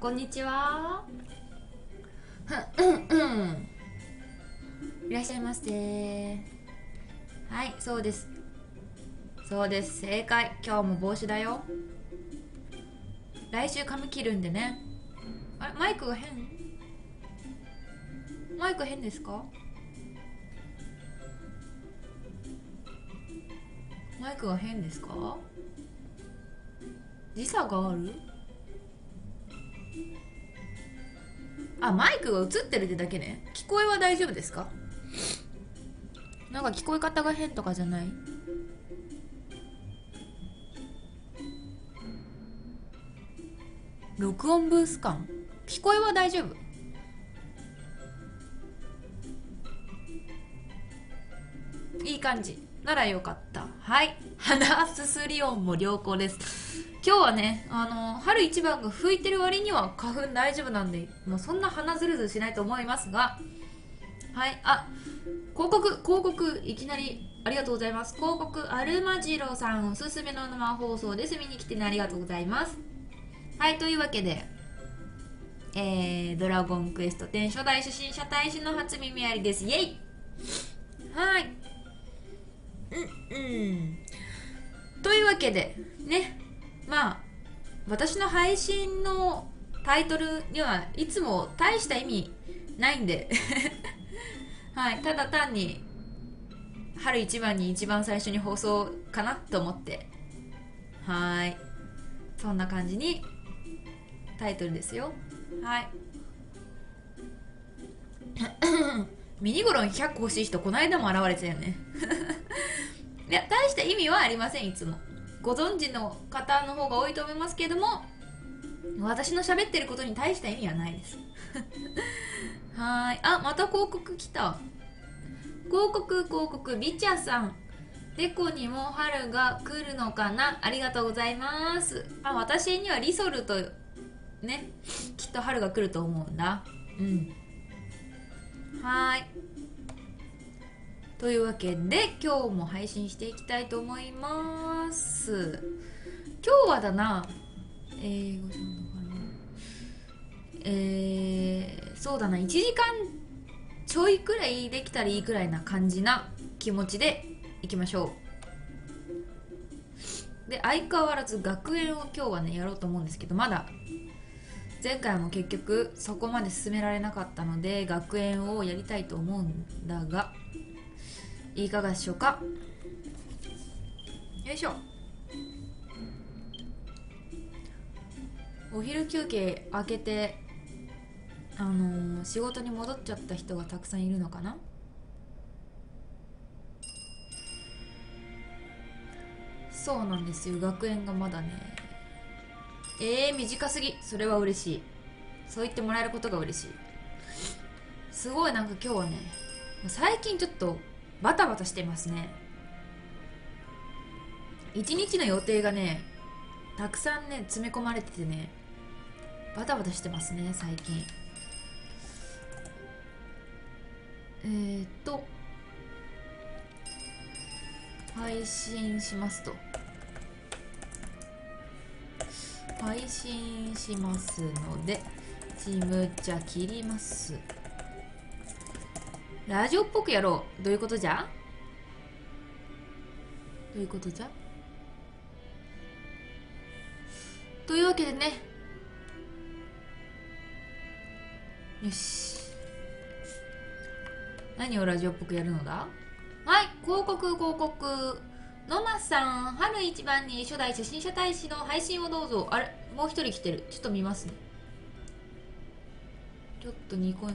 こんにちは。いらっしゃいませ。はい、そうです。そうです。正解。今日も帽子だよ。来週髪切るんでね。あれ、マイクが変？マイク変ですか？マイクが変ですか？時差がある？あマイクが映ってるってだけね。聞こえは大丈夫ですか？なんか聞こえ方が変とかじゃない？録音ブース感？聞こえは大丈夫。いい感じ。ならよかった。はい。鼻すすり音も良好です。今日はねあの春一番が吹いてる割には花粉大丈夫なんでもうそんな鼻ずるずるしないと思いますがはいあ広告広告いきなりありがとうございます。広告アルマジロさんおすすめの生放送です。見に来てねありがとうございます。はいというわけでえー、ドラゴンクエスト10初代初心者大使の初耳ありです。イェイ！はい。うんうん。というわけでねまあ私の配信のタイトルにはいつも大した意味ないんで。はい。ただ単に春一番に一番最初に放送かなと思って。はい。そんな感じにタイトルですよ。はい。ミニゴロン100個欲しい人この間も現れてたよね。いや大した意味はありませんいつも。ご存知の方の方が多いと思いますけれども私の喋ってることに大した意味はないです。はい。あまた広告来た。広告広告。ビチャさん。デコにも春が来るのかな？ありがとうございます。あ私にはリソルとねきっと春が来ると思うんだ。うん。はい。というわけで今日も配信していきたいと思います。今日はだなえー、えー、そうだな1時間ちょいくらいできたらいいくらいな感じな気持ちでいきましょう。で相変わらず学園を今日はねやろうと思うんですけどまだ前回も結局そこまで進められなかったので学園をやりたいと思うんだがいかがでしょうか？よいしょ。お昼休憩明けてあのー、仕事に戻っちゃった人がたくさんいるのかな？そうなんですよ。学園がまだねえー、短すぎ。それは嬉しい。そう言ってもらえることが嬉しい。すごいなんか今日はね最近ちょっとバタバタしてますね。一日の予定がねたくさんね詰め込まれててねバタバタしてますね最近。えー、っと配信しますと。配信しますのでちむちゃ切ります。ラジオっぽくやろう。どういうことじゃ？どういうことじゃ？というわけでね。よし。何をラジオっぽくやるのだ？はい広告広告野間さん。春一番に初代初心者大使の配信をどうぞ。あれ？もう一人来てる。ちょっと見ますね。ちょっと2個重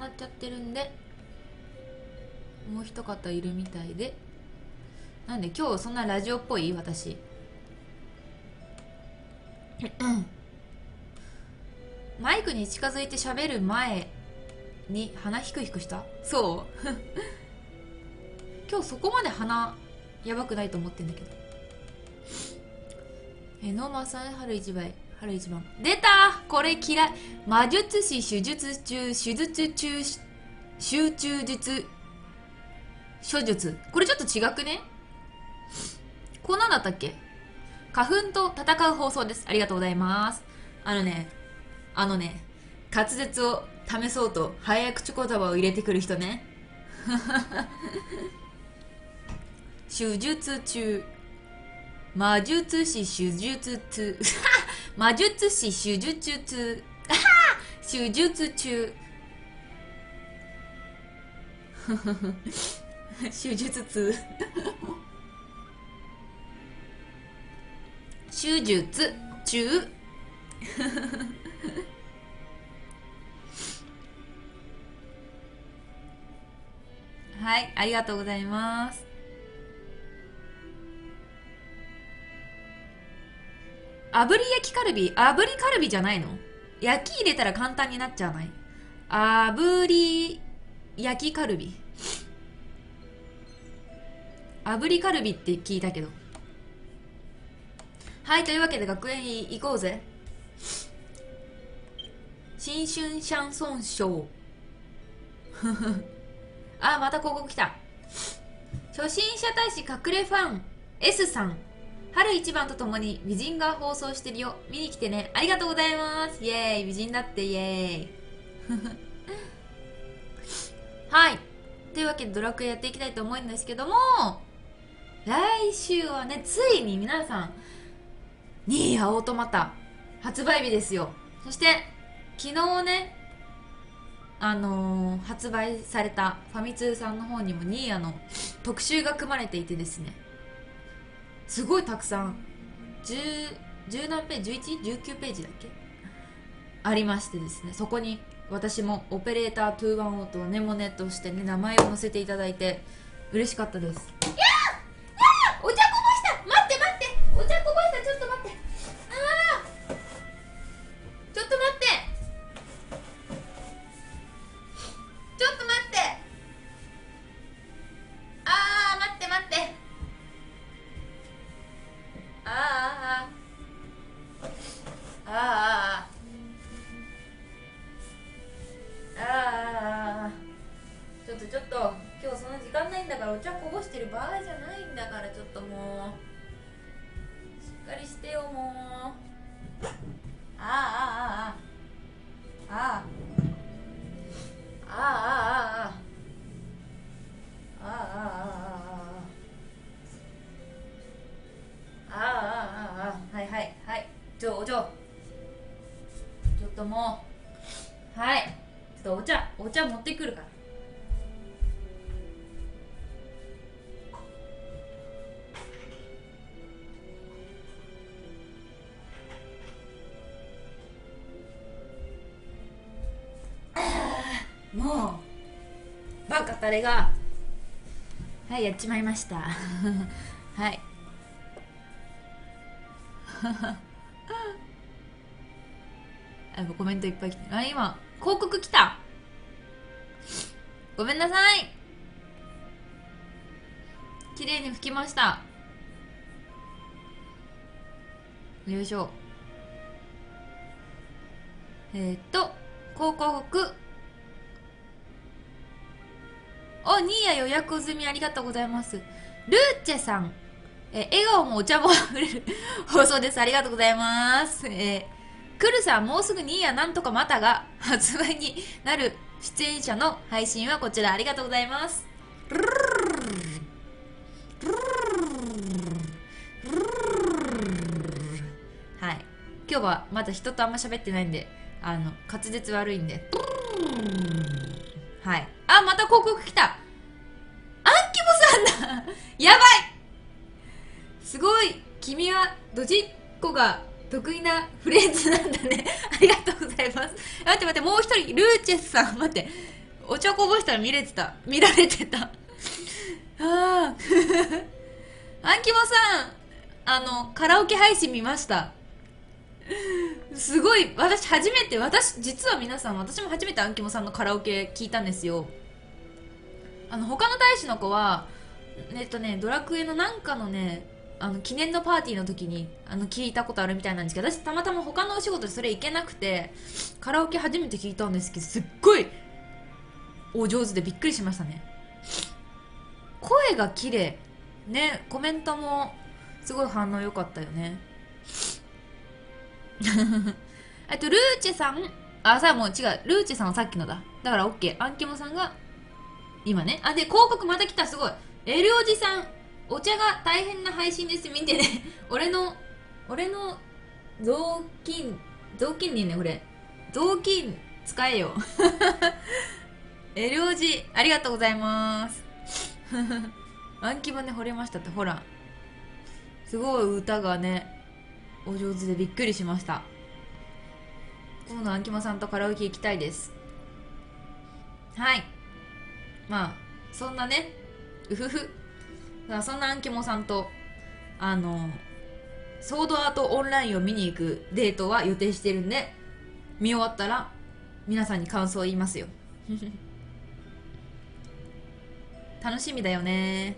なっちゃってるんで。もう一方いるみたいで。なんで今日そんなラジオっぽい？私。マイクに近づいて喋る前に鼻ひくひくした？そう？今日そこまで鼻やばくないと思ってんだけど。えノーマンさん春一番春一番。出た！これ嫌い。魔術師手術中手術中集中術書術。これちょっと違くね？こんなんだったっけ？花粉と戦う放送です。ありがとうございます。あのねあのね滑舌を試そうと早口言葉を入れてくる人ね。手術中。魔術師手術中。魔術師手術中。手術中。手術中手術中。はいありがとうございます。炙り焼きカルビ？炙りカルビじゃないの？焼き入れたら簡単になっちゃわない？炙り焼きカルビ炙りカルビって聞いたけど。はいというわけで学園行こうぜ。新春シャンソンショーあまた広告来た。初心者大使隠れファン S さん。春一番とともに美人が放送してるよ。見に来てね。ありがとうございます。イエーイ。美人だってイエーイ。はい。というわけでドラクエやっていきたいと思うんですけども。来週はねついに皆さんニーヤオートマタ発売日ですよ。そして昨日ねあのー、発売されたファミ通さんの方にもニーヤの特集が組まれていてですね。すごいたくさん10 10何ページ 11?19 ページだっけ？ありましてですね。そこに私もオペレーター2ワンオートネモネとしてね名前を載せていただいて嬉しかったです。お茶こぼした。待って待って。お茶こぼした。ちょっと待って。ああちょっと待って。うバカタレがはいやっちまいました。はい。あコメントいっぱい来てあ今広告来た。ごめんなさい。綺麗に拭きました。よいしょ。えー、っと広告。おニーヤ予約済みありがとうございます。ルーチェさん。え笑顔もお茶もあふれる放送です。ありがとうございます。えー、クルさんもうすぐニーヤなんとかまたが発売になる出演者の配信はこちら。ありがとうございます。はい。今日はまだ人とあんま喋ってないんであの滑舌悪いんで。はい。あまた広告来た。アンキモさんだ。やばい。すごい。君はドジっ子が得意なフレーズなんだね。ありがとうございます。待って待ってもう一人。ルーチェスさん。待って。お茶こぼしたら見れてた。見られてた。ああ アンキモさん。あのカラオケ配信見ました。すごい私初めて私実は皆さん私も初めてアンキモさんのカラオケ聞いたんですよ。あの他の大使の子はえっとねドラクエのなんかのねあの記念のパーティーの時にあの聞いたことあるみたいなんですけど私たまたま他のお仕事でそれ行けなくてカラオケ初めて聞いたんですけどすっごいお上手でびっくりしましたね。声が綺麗。ねコメントもすごい反応良かったよね。えっとルーチェさんあさあもう違う。ルーチェさんはさっきのだ。だから OK アンキモさんが今ね。あで広告また来たすごい。エルおじさんお茶が大変な配信です。見てね。俺の俺の雑巾雑巾にねこれ。雑巾使えよ。L おじありがとうございます。アンキモね惚れましたって。ほら。すごい歌がね。お上手でびっくりしました。今度アンキモさんとカラオケ行きたいです。はい。まあそんなねうふふ。そんなアンキモさんとあのソードアートオンラインを見に行くデートは予定してるんで見終わったら皆さんに感想を言いますよ。楽しみだよね。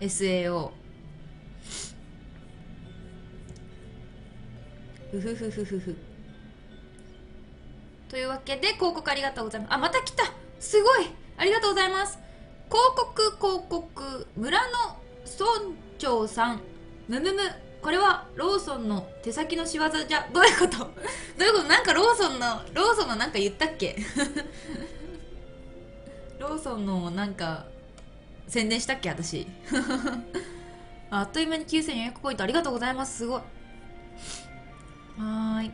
SAO ふふふふふふ。というわけで広告ありがとうございます。あまた来た。すごい。ありがとうございます。広告広告村の村長さん。むむむ。これはローソンの手先の仕業じゃ。どういうこと？どういうこと？なんかローソンのローソンのなんか言ったっけ？ローソンのなんか宣伝したっけ？私。あっという間に9400ポイント。ありがとうございます。すごい。はーい。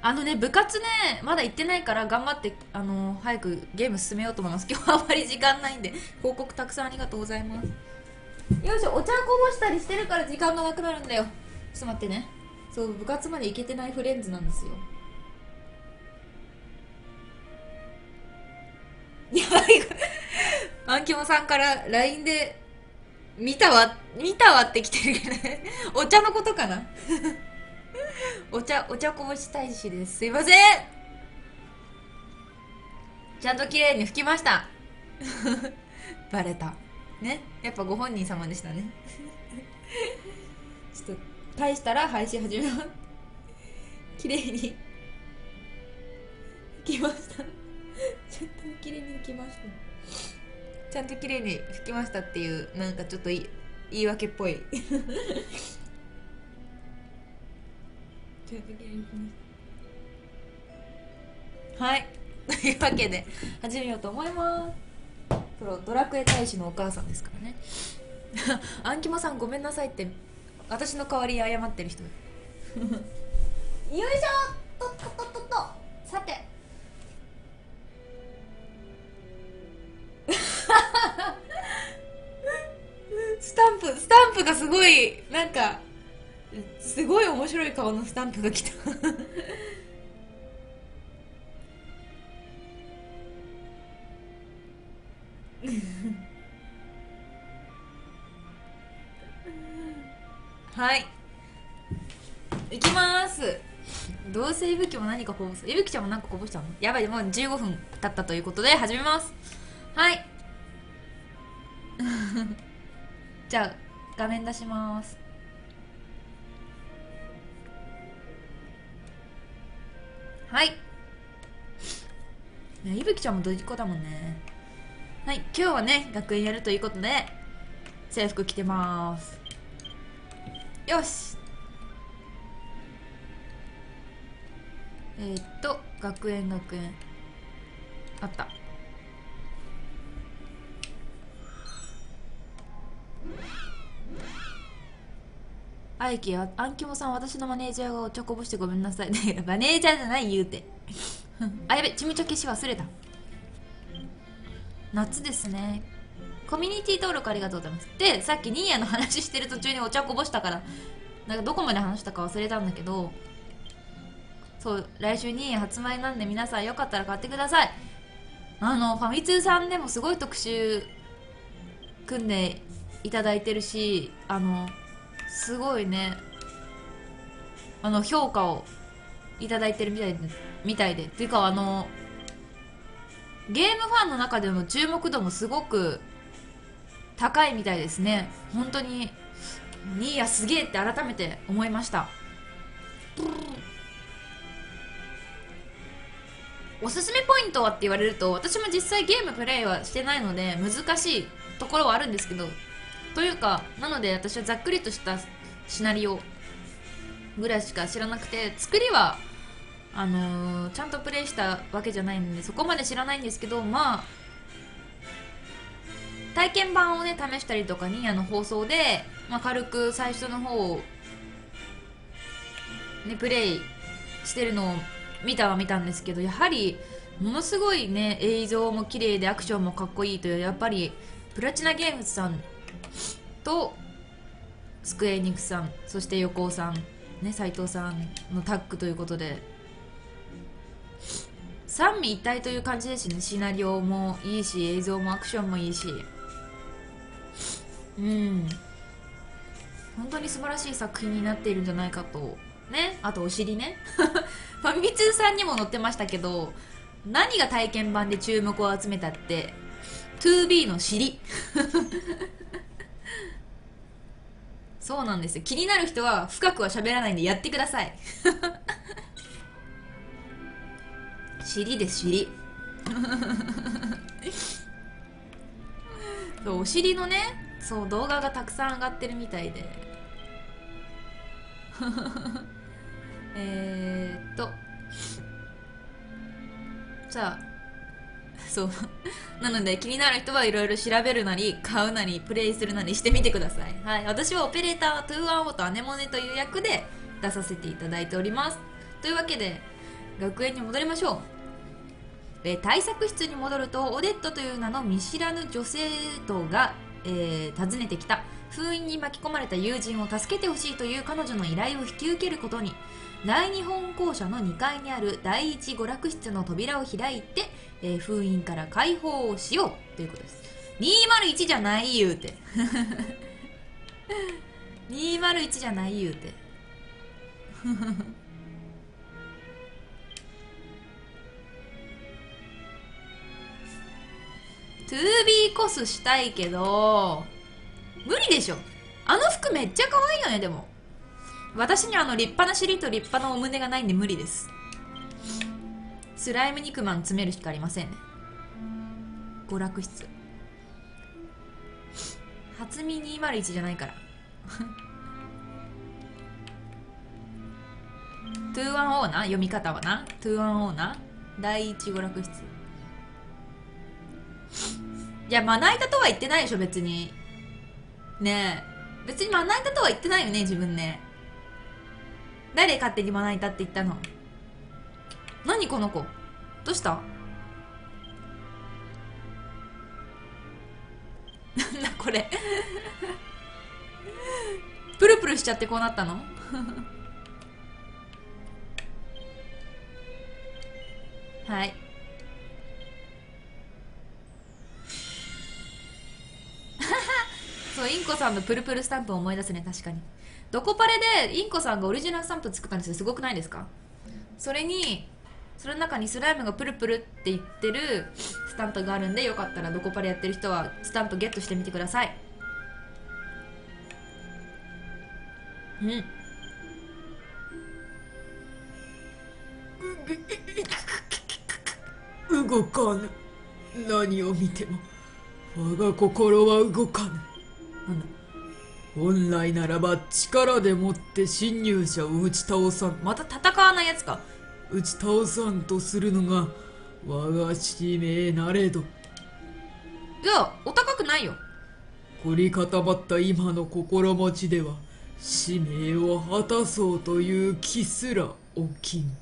あのね部活ねまだ行ってないから頑張ってあの早くゲーム進めようと思います。今日はあまり時間ないんで報告たくさんありがとうございます。よいしょお茶こぼしたりしてるから時間がなくなるんだよ。ちょっと待ってね。そう部活まで行けてないフレンズなんですよ。やばい。アンキモさんから LINE で見たわ見たわって来てるけどね。お茶のことかな？お茶お茶こぼし大使です。すいません。ちゃんと綺麗に拭きました。バレた。ね？やっぱご本人様でしたね。ちょっと返したら配信始めます綺麗に拭きました。ちょっと綺麗に拭きました。ちゃんと綺麗に拭きましたっていうなんかちょっと言い訳っぽいはい。というわけで始めようと思います。プロドラクエ大使のお母さんですからね。アンキモさんごめんなさいって私の代わりに謝ってる人。よいしょとっとっとっとっと。さて。スタンプスタンプがすごいなんかすごい面白い顔のスタンプが来た。はい。行きます。どうせいぶきも何かこぼす。いぶきちゃんも何かこぼしたの？やばいもう15分経ったということで始めます。はい。じゃあ画面出します。はい。ねいぶきちゃんもドジっ子だもんね。はい今日はね学園やるということで制服着てます。よし。えー、っと学園学園。あった。あいきあんきもさん私のマネージャーがお茶こぼしてごめんなさい マネージャーじゃない言うて。あやべちみちょ消し忘れた。夏ですね。コミュニティ登録ありがとうございます。でさっきニーヤの話してる途中にお茶こぼしたからなんかどこまで話したか忘れたんだけどそう来週ニーヤ発売なんで皆さんよかったら買ってください。あのファミ通さんでもすごい特集組んでいただいてるしあのすごいね。あの評価をいただいてるみたいでみたいで。っていうかあのゲームファンの中での注目度もすごく高いみたいですね。本当にニーヤすげえって改めて思いました。おすすめポイントはって言われると私も実際ゲームプレイはしてないので難しいところはあるんですけどというかなので私はざっくりとしたシナリオぐらいしか知らなくて作りはあのーちゃんとプレイしたわけじゃないのでそこまで知らないんですけどまあ体験版をね試したりとかにあの放送で、まあ、軽く最初の方をねプレイしてるのを見たは見たんですけどやはりものすごいね映像も綺麗でアクションもかっこいいというやっぱりプラチナゲームズさんとスクエアニクさんそして横尾さんね斉藤さんのタッグということで。三位一体という感じですね。シナリオもいいし映像もアクションもいいし。うん。本当に素晴らしい作品になっているんじゃないかと。ね。あとお尻ね。ファミ通さんにも載ってましたけど何が体験版で注目を集めたって 2B の尻。そうなんですよ。気になる人は深くは喋らないんでやってください。尻です尻。そうお尻のねそう動画がたくさん上がってるみたいで。えーっと。さあそう。なので気になる人はいろいろ調べるなり買うなりプレイするなりしてみてください。はい。私はオペレーター215とアネモネという役で出させていただいております。というわけで学園に戻りましょう。え対策室に戻るとオデットという名の見知らぬ女性とが、えー訪ねてきた。封印に巻き込まれた友人を助けてほしいという彼女の依頼を引き受けることに。大日本校舎の2階にある第一娯楽室の扉を開いて、えー封印から解放をしようということです。201じゃない言うて。201じゃない言うて。2B コスしたいけど無理でしょ。あの服めっちゃ可愛いよねでも。私にはあの立派な尻と立派なお胸がないんで無理です。スライム肉まん詰めるしかありません。ね娯楽室。初見201じゃないから。210な読み方はな？210な第一娯楽室。いやまな板とは言ってないでしょ別に。ねえ。別にまな板とは言ってないよね自分ね。誰勝手にまな板って言ったの？何この子？どうした？なんだこれ？プルプルしちゃってこうなったの？はい。そうインコさんのプルプルスタンプを思い出すね確かに。どこパレでインコさんがオリジナルスタンプ作ったんですよ。すごくないですか？それにその中にスライムがプルプルって言ってるスタンプがあるんでよかったらどこパレやってる人はスタンプゲットしてみてください。うん。動かぬ。何を見ても我が心は動かぬ。なんだ？本来ならば力でもって侵入者を打ち倒さん。また戦わないやつか。打ち倒さんとするのが我が使命なれど。いやお高くないよ。凝り固まった今の心持ちでは使命を果たそうという気すら起きん。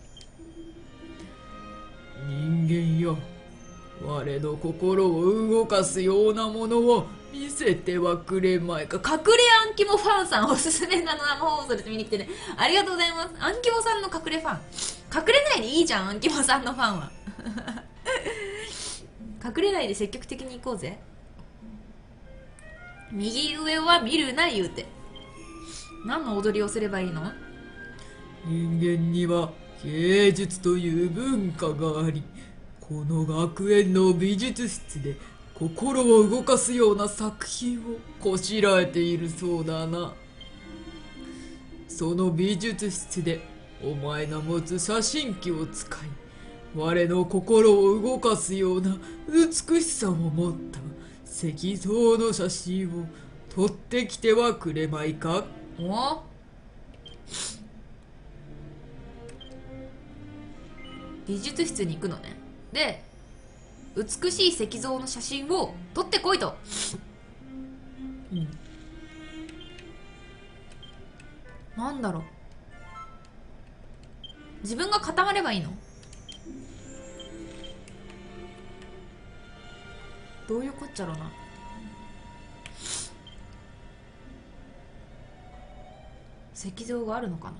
人間よ我の心を動かすようなものを見せてはくれまいか。隠れアンキモファンさんおすすめなの生放送で見に来てね。ありがとうございます。アンキモさんの隠れファン。隠れないでいいじゃんアンキモさんのファンは。隠れないで積極的に行こうぜ。右上は見るな言うて。何の踊りをすればいいの？人間には芸術という文化があり。この学園の美術室で心を動かすような作品をこしらえているそうだな。その美術室でお前の持つ写真機を使い我の心を動かすような美しさを持った。石像の写真を撮ってきてはくれまいか？お？美術室に行くのね。で美しい石像の写真を撮ってこいと。うんなんだろう。自分が固まればいいの？どういうこっちゃろうな。石像があるのかな？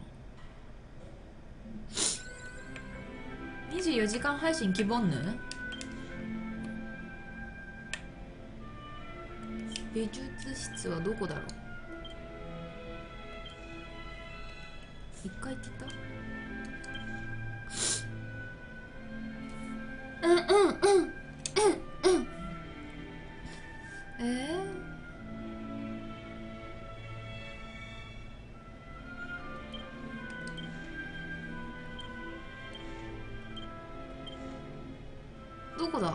24時間配信希望ぬ？美術室はどこだろう？一回行ってた？うんうんうんうんうん。えー、どこだ？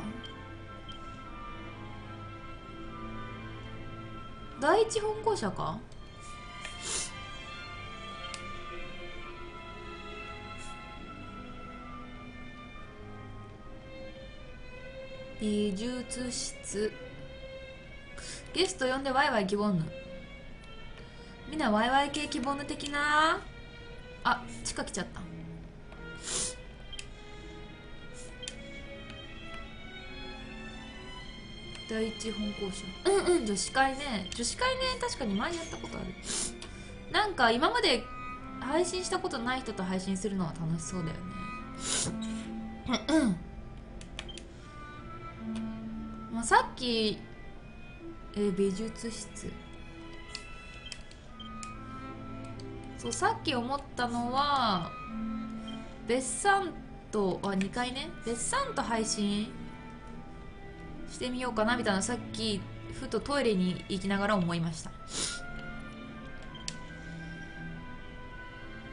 第一本校舎か？美術室。ゲスト呼んでワイワイ希望ぬみんなワイワイ系希望ぬ的な？あ地下来ちゃった。第一本校舎うんうん女子会ね。女子会ね確かに前やったことある。なんか今まで配信したことない人と配信するのは楽しそうだよね。うんうん。まあ、さっき、えー美術室。そうさっき思ったのは別サンとあ2回ね。別サンと配信してみようかなみたいなさっきふとトイレに行きながら思いました。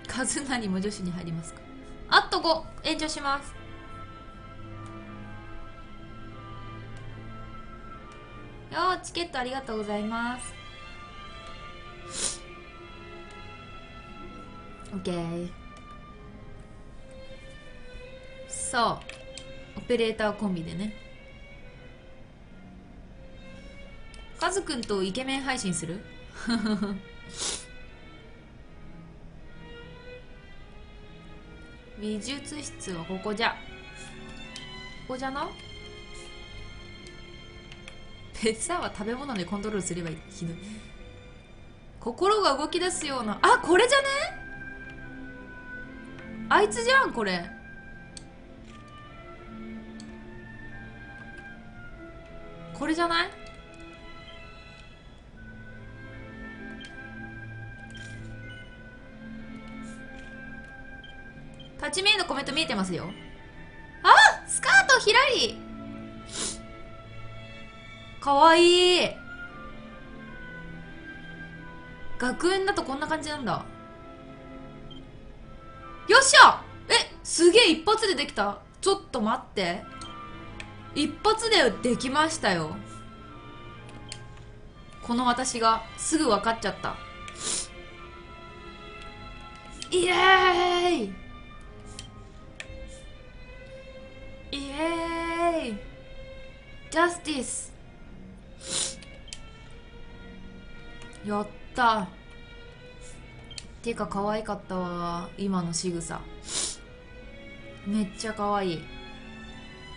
カズナにも女子に入りますか？あっと5延長します。よーチケットありがとうございます。オッケー。そう。オペレーターコンビでね。カズくんとイケメン配信する？美術室はここじゃ。ここじゃな？別さは食べ物でコントロールすればいい。ひどい。心が動き出すような。あこれじゃね？あいつじゃんこれ。これじゃない？立ち見えのコメント見えてますよ。あスカートひらり。かわいい。学園だとこんな感じなんだ。よっしゃ。えすげえ一発でできた。ちょっと待って。一発でできましたよ。この私がすぐ分かっちゃった。イエーイ。イエーイジャスティスやったてか可愛かったわ。今の仕草。めっちゃ可愛い。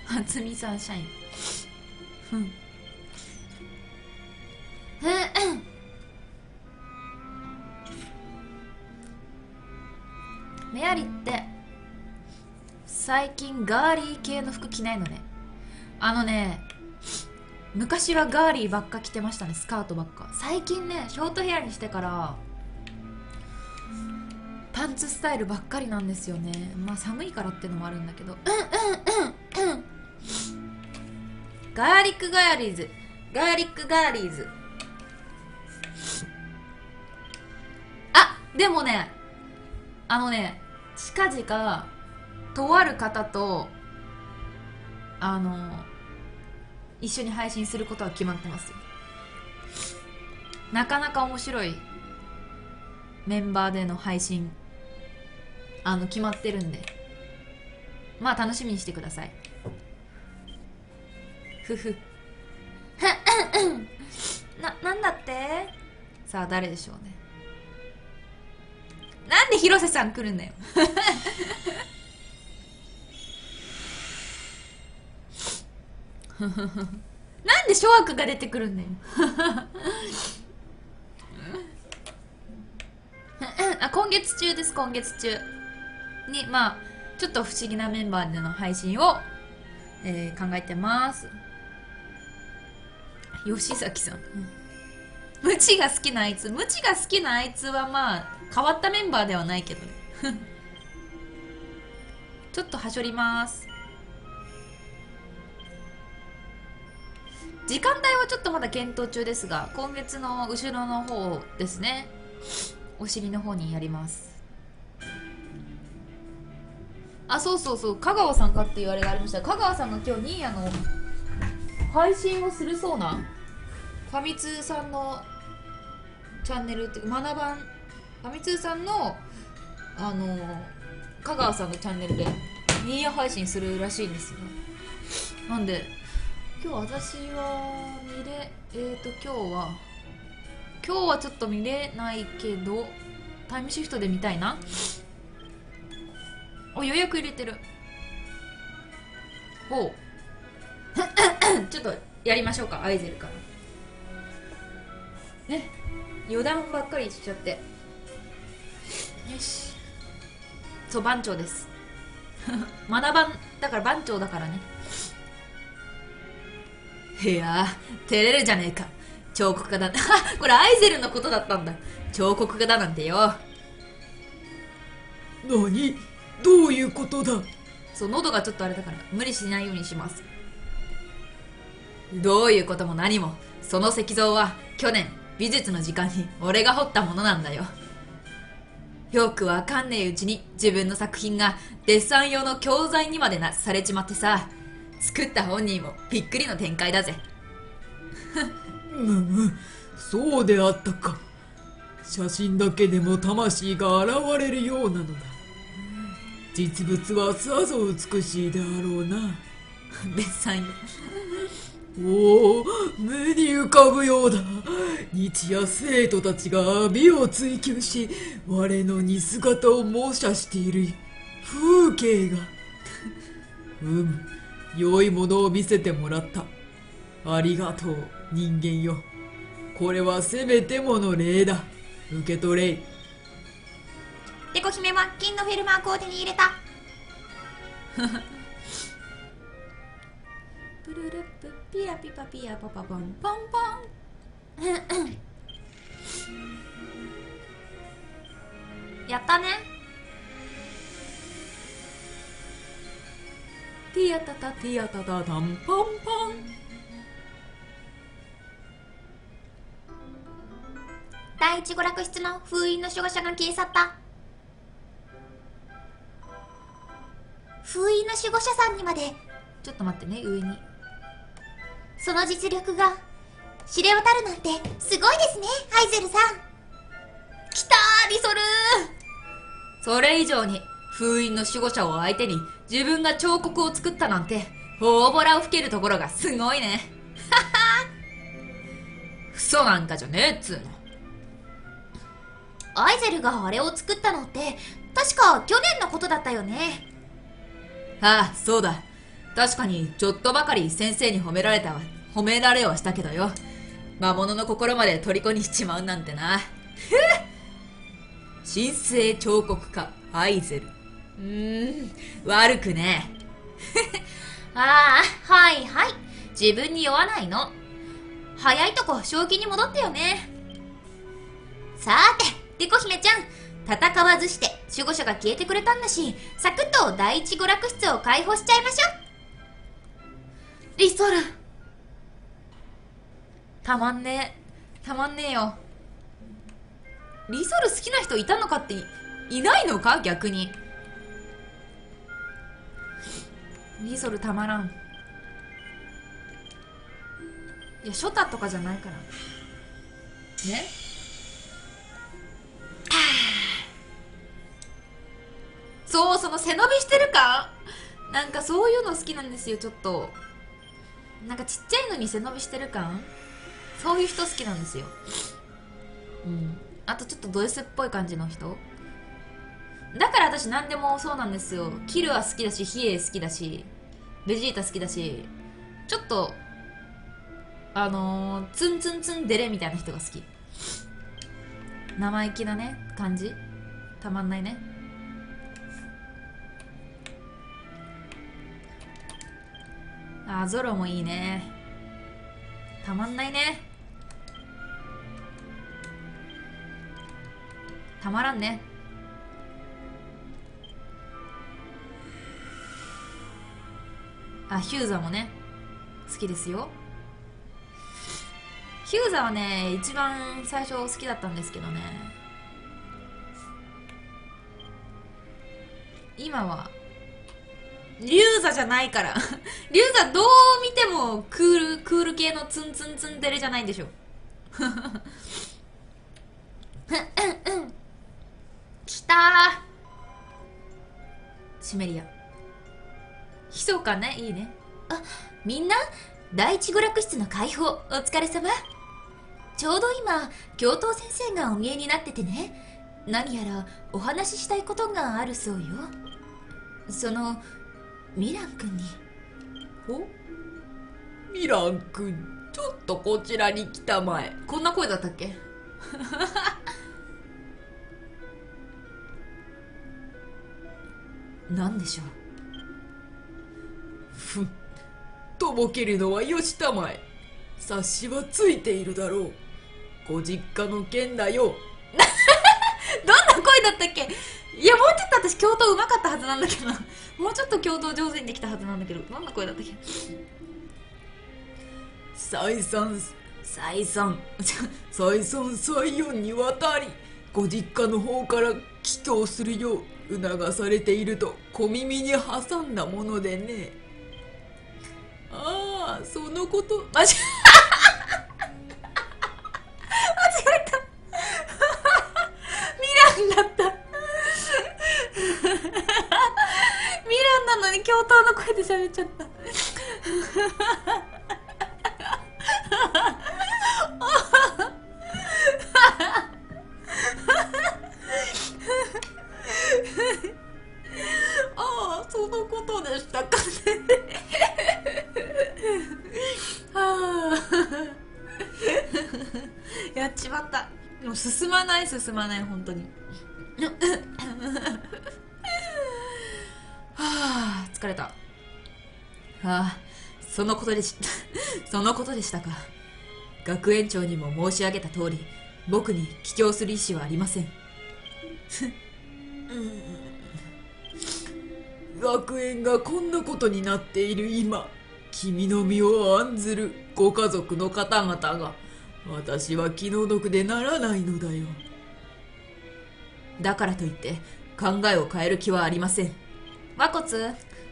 初見さん社員ふん。ふん。メアリって。最近ガーリー系の服着ないのね。あのね昔はガーリーばっか着てましたねスカートばっか。最近ねショートヘアにしてからパンツスタイルばっかりなんですよね。まあ寒いからってのもあるんだけど。うんうんうんうん。ガーリックガーリーズ。ガーリックガーリーズ。あでもねあのね近々とある方とあの一緒に配信することは決まってますよ。なかなか面白いメンバーでの配信あの決まってるんで。まあ楽しみにしてください。ふふ。ななんだって？さあ誰でしょうね。なんで広瀬さん来るんだよ なんで諸悪が出てくるんだよ。あ今月中です今月中にまあちょっと不思議なメンバーでの配信を、えー考えてます。吉崎さん。ムチが好きなあいつ。ムチが好きなあいつはまあ変わったメンバーではないけどね。ちょっとはしょります。時間帯はちょっとまだ検討中ですが今月の後ろの方ですね。お尻の方にやります。あそうそうそう。香川さんかって言われがありました。香川さんが今日ニーヤの配信をするそうなファミ通さんのチャンネルっていうか学ばんファミ通さんのあの香川さんのチャンネルでニーヤ配信するらしいんですよ。なんで今日私は見れえっ、ー、と今日は今日はちょっと見れないけどタイムシフトで見たいな。お予約入れてる。ほう ちょっとやりましょうかアイゼルから。ね余談ばっかりしちゃって。よし。そう番長です。学ばんだから番長だからね。いやー照れるじゃねえか。彫刻家だ。これアイゼルのことだったんだ。彫刻家だなんてよ。何？どういうことだ？そう喉がちょっとあれだから無理しないようにします。どういうことも何も。その石像は去年美術の時間に俺が彫ったものなんだよ。よくわかんねえうちに自分の作品がデッサン用の教材にまでなされちまってさ作った本人もびっくりの展開だぜ。うんうん。そうであったか。写真だけでも魂が現れるようなのだ。実物はさぞ美しいであろうな。デッサン用おお目に浮かぶようだ。日夜生徒たちが美を追求し我の似姿を模写している風景が。うん良いものを見せてもらった。ありがとう人間よ。これはせめてもの礼だ。受け取れデコ姫は金のフェルマークを手に入れた。プルルップピラピパピヤパパパンパンパン。やったねティヤタタティヤタタタンパンパン。第一娯楽室の封印の守護者が消え去った。封印の守護者さんにまで。ちょっと待ってね上に。その実力が知れ渡るなんてすごいですねハイゼルさん。きたーリソルそれ以上に封印の守護者を相手に自分が彫刻を作ったなんて大ボラを吹けるところがすごいね。はは嘘なんかじゃねえっつうの。アイゼルがあれを作ったのって確か去年のことだったよね。ああそうだ。確かにちょっとばかり先生に褒められたわ。褒められはしたけどよ。魔物の心まで虜にしちまうなんてな。神聖彫刻家アイゼルうーん。悪くね。ああはいはい。自分に酔わないの。早いとこ正気に戻ったよね。さーてデコ姫ちゃん。戦わずして守護者が消えてくれたんだしサクッと第一娯楽室を開放しちゃいましょリソル。たまんねえ。たまんねえよ。リソル好きな人いたのかっていいないのか？逆にリソルたまらん。いやショタとかじゃないから。ね？そうその背伸びしてる感なんかそういうの好きなんですよちょっと。なんかちっちゃいのに背伸びしてる感そういう人好きなんですよ。うん。あとちょっとド S っぽい感じの人。だから私何でもそうなんですよ。キルは好きだしヒエ好きだしベジータ好きだしちょっとあのー、ツンツンツンデレみたいな人が好き。生意気なね感じ。たまんないね。あーゾロもいいね。たまんないね。たまらんねあヒューザもね好きですよ。ヒューザはね一番最初好きだったんですけどね。今はリューザじゃないから。リューザどう見てもクールクール系のツンツンツンデレじゃないんでしょ。うんうんうん。きたー。シメリア。ひそかね。いいね。みんな第一娯楽室の開放お疲れ様。ちょうど今教頭先生がお見えになっててね。何やらお話ししたいことがあるそうよ。そのミラン君に。お？ミラン君ちょっとこちらに来たまえ。こんな声だったっけ？なんでしょう？ふんとぼけるのはよしたまえ。察しはついているだろう。ご実家の件だよ。どんな声だったっけ？いやもうちょっと私教頭うまかったはずなんだけどな。もうちょっと教頭上手にできたはずなんだけど。どんな声だったっけ？再三再三。再三再四にわたりご実家の方から帰郷するよう促されていると小耳に挟んだものでねああそのこと。間違えた。ミランだった。ミランなのに教頭の声で喋っちゃった。ああそのことでしたかね。は あやっちまった。もう進まない進まない本当に。はあ疲れた。はあそのことでし そのことでしたか。学園長にも申し上げた通り僕に帰郷する意思はありません。学園がこんなことになっている今。君の身を案ずるご家族の方々が私は気の毒でならないのだよ。だからといって考えを変える気はありません。和骨。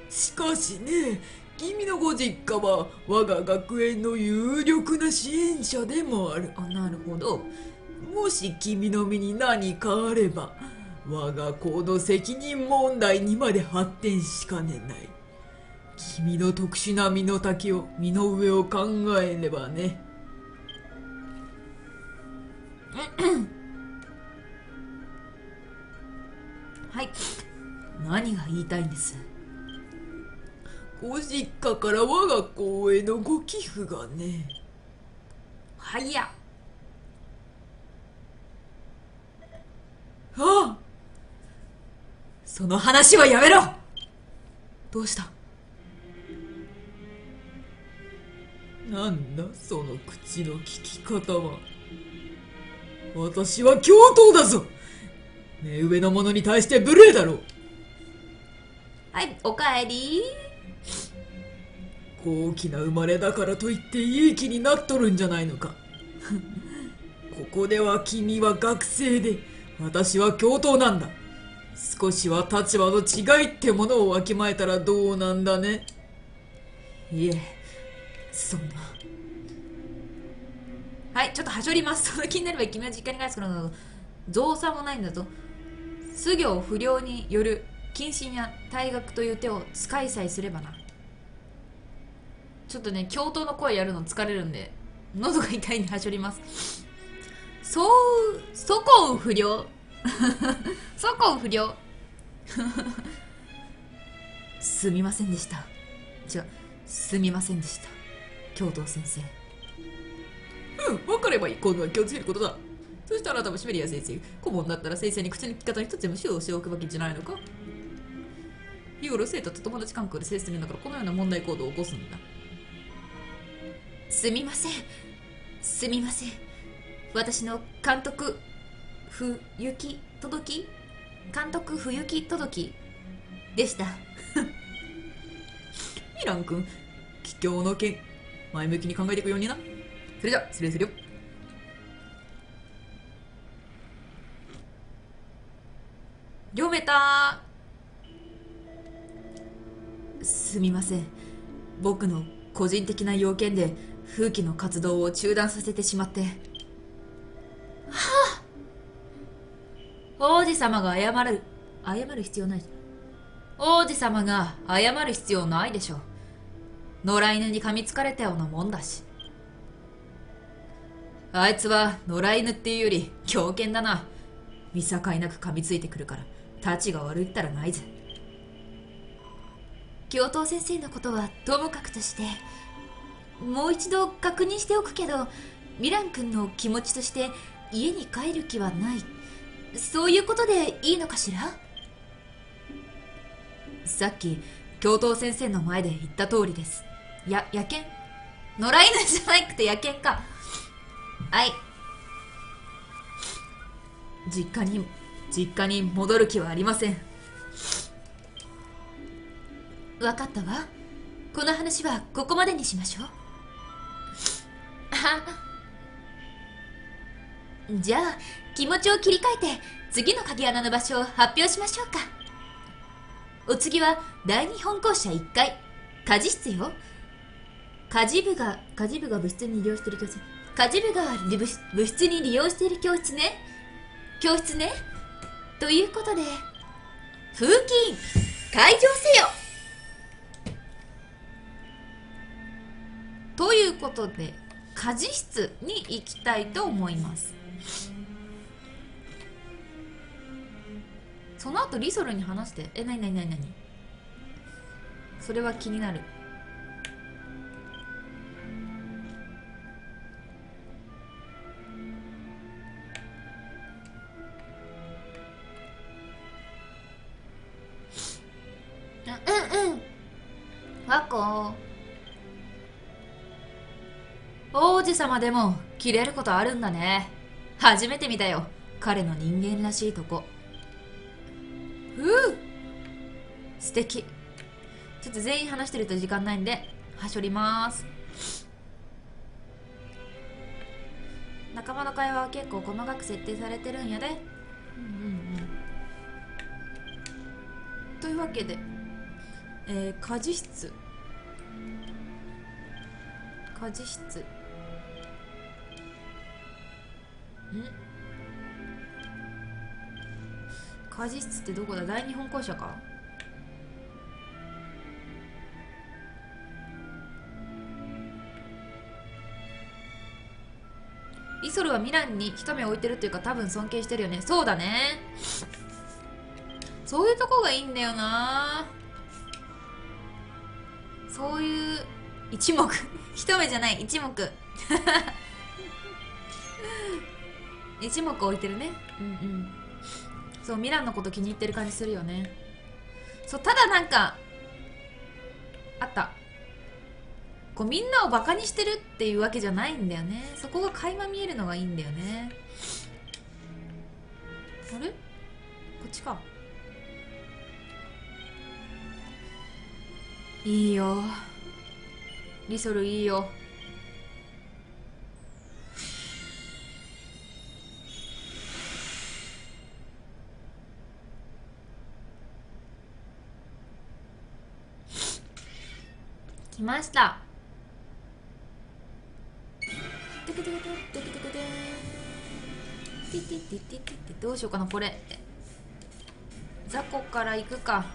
しかしね君のご実家は我が学園の有力な支援者でもある。あなるほど。もし君の身に何かあれば我が校の責任問題にまで発展しかねない君の特殊な身の丈を身の上を考えればね。はい。何が言いたいんです？ご実家から我が校へのご寄付がね。はいやああその話はやめろ！どうした？なんだその口の利き方は。私は教頭だぞ。目上の者に対して無礼だろう。はいおかえり。高貴な生まれだからといっていい気になっとるんじゃないのか。ここでは君は学生で私は教頭なんだ。少しは立場の違いってものをわきまえたらどうなんだね。いえそんな。はいちょっとはしょります。その気になれば君は実家に帰すからなど造作もないんだぞ。卒業不良による謹慎や退学という手を使いさえすればな。ちょっとね教頭の声やるの疲れるんで喉が痛いんではしょります。そうそこう不良。そこう不良。すみませんでした。違うすみませんでした。教頭先生。うん分かればいい今度は気をつけることだ。そしたらあなたもシベリア先生顧問だったら先生に口の利き方に一つでも指導しておくわけじゃないのか。日頃生徒と友達関係で接するんだからこのような問題行動を起こすんだ。すみません。すみません。私の監督不行き届き？監督不行き届きでした。ミラン君帰郷の件前向きに考えていくようにな。それじゃ失礼するよ。読めた。すみません。僕の個人的な要件で風紀の活動を中断させてしまって。はあ。王子様が謝る。謝る必要ない。王子様が謝る必要ないでしょう。野良犬に噛みつかれたようなもんだし。あいつは野良犬っていうより狂犬だな。見境なく噛みついてくるからタチが悪いったらないぜ。教頭先生のことはともかくとしてもう一度確認しておくけどミラン君の気持ちとして家に帰る気はない。そういうことでいいのかしら？さっき教頭先生の前で言った通りです。や野犬？野良犬じゃなくて野犬か。はい。実家に実家に戻る気はありません。分かったわ。この話はここまでにしましょう。じゃあ気持ちを切り替えて次の鍵穴の場所を発表しましょうか。お次は第二本校舎1階。家事室よ。家事部が家事部が部室に利用している教室家事部が部室部室に利用している教室ね教室ねということで風紀開場せよということで家事室に行きたいと思います。その後リソルに話して。えなになになになに？それは気になる。うんうん。ワコ。王子様でも切れることあるんだね。初めて見たよ。彼の人間らしいとこ。ふう。素敵。ちょっと全員話してると時間ないんではしょります。仲間の会話は結構細かく設定されてるんやで。うんうんうん。というわけでえー、家事室。家事室。ん？家事室ってどこだ？大日本校舎か？イソルはミランに一目置いてるっていうか多分尊敬してるよね。そうだね。そういうとこがいいんだよな。そういう一目 一目じゃない一目。一目置いてるね。うんうん。そうミランのこと気に入ってる感じするよね。そうただなんかあった。こうみんなをバカにしてるっていうわけじゃないんだよね。そこが垣間見えるのがいいんだよね。あれ？こっちか。いいよ。リソルいいよ。来ました。どうしようかなこれ雑魚から行くか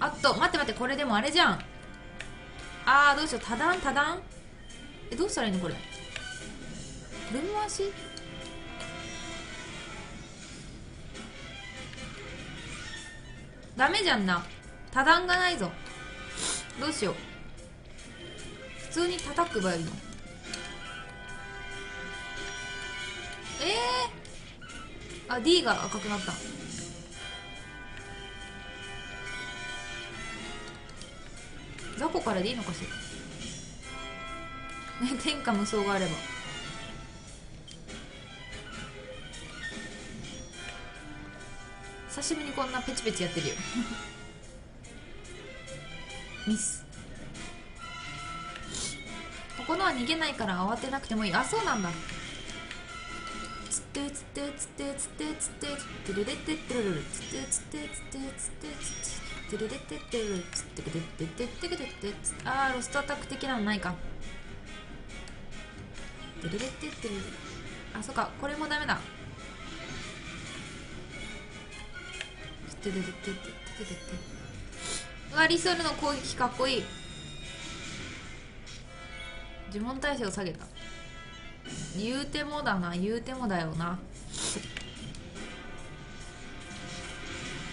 あっと待って待ってこれでもあれじゃん。あーどうしよう。多段多段えどうしたらいいのこれ？分回しダメじゃんな。多段がないぞ。どうしよう。普通に叩くばいいの。えー、あ D が赤くなった。雑魚からでいいのかしら？ね 天下無双があれば。久しぶりにこんなペチペチやってるよ。ミス。ここのは逃げないから慌てなくてもいい。あそうなんだ。つってつってつってつってつってつってれれってってつってつってつってつってつっててれれってってるるつってくれってってってくれってつあーロストアタック的なのないか。てれれってってるあそっか。これもダメだ。てれれってってってってってうわリソルの攻撃かっこいい。呪文耐性を下げた。言うてもだな。言うてもだよな。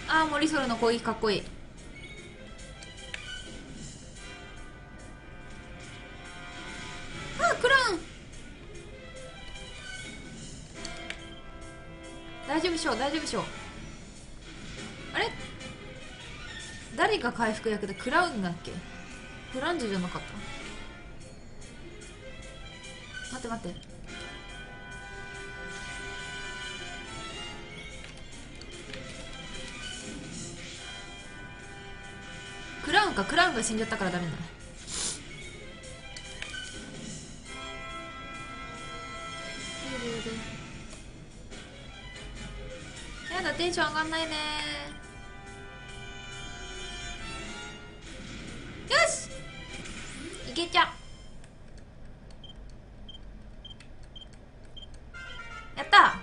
あーモリソルの攻撃かっこいい。しょう大丈夫でしょう。あれ？誰が回復役でクラウンだっけ？フランジュじゃなかった？待って待って。クラウンか？クラウンが死んじゃったからダメだション上がんないね。よし。いけちゃやった。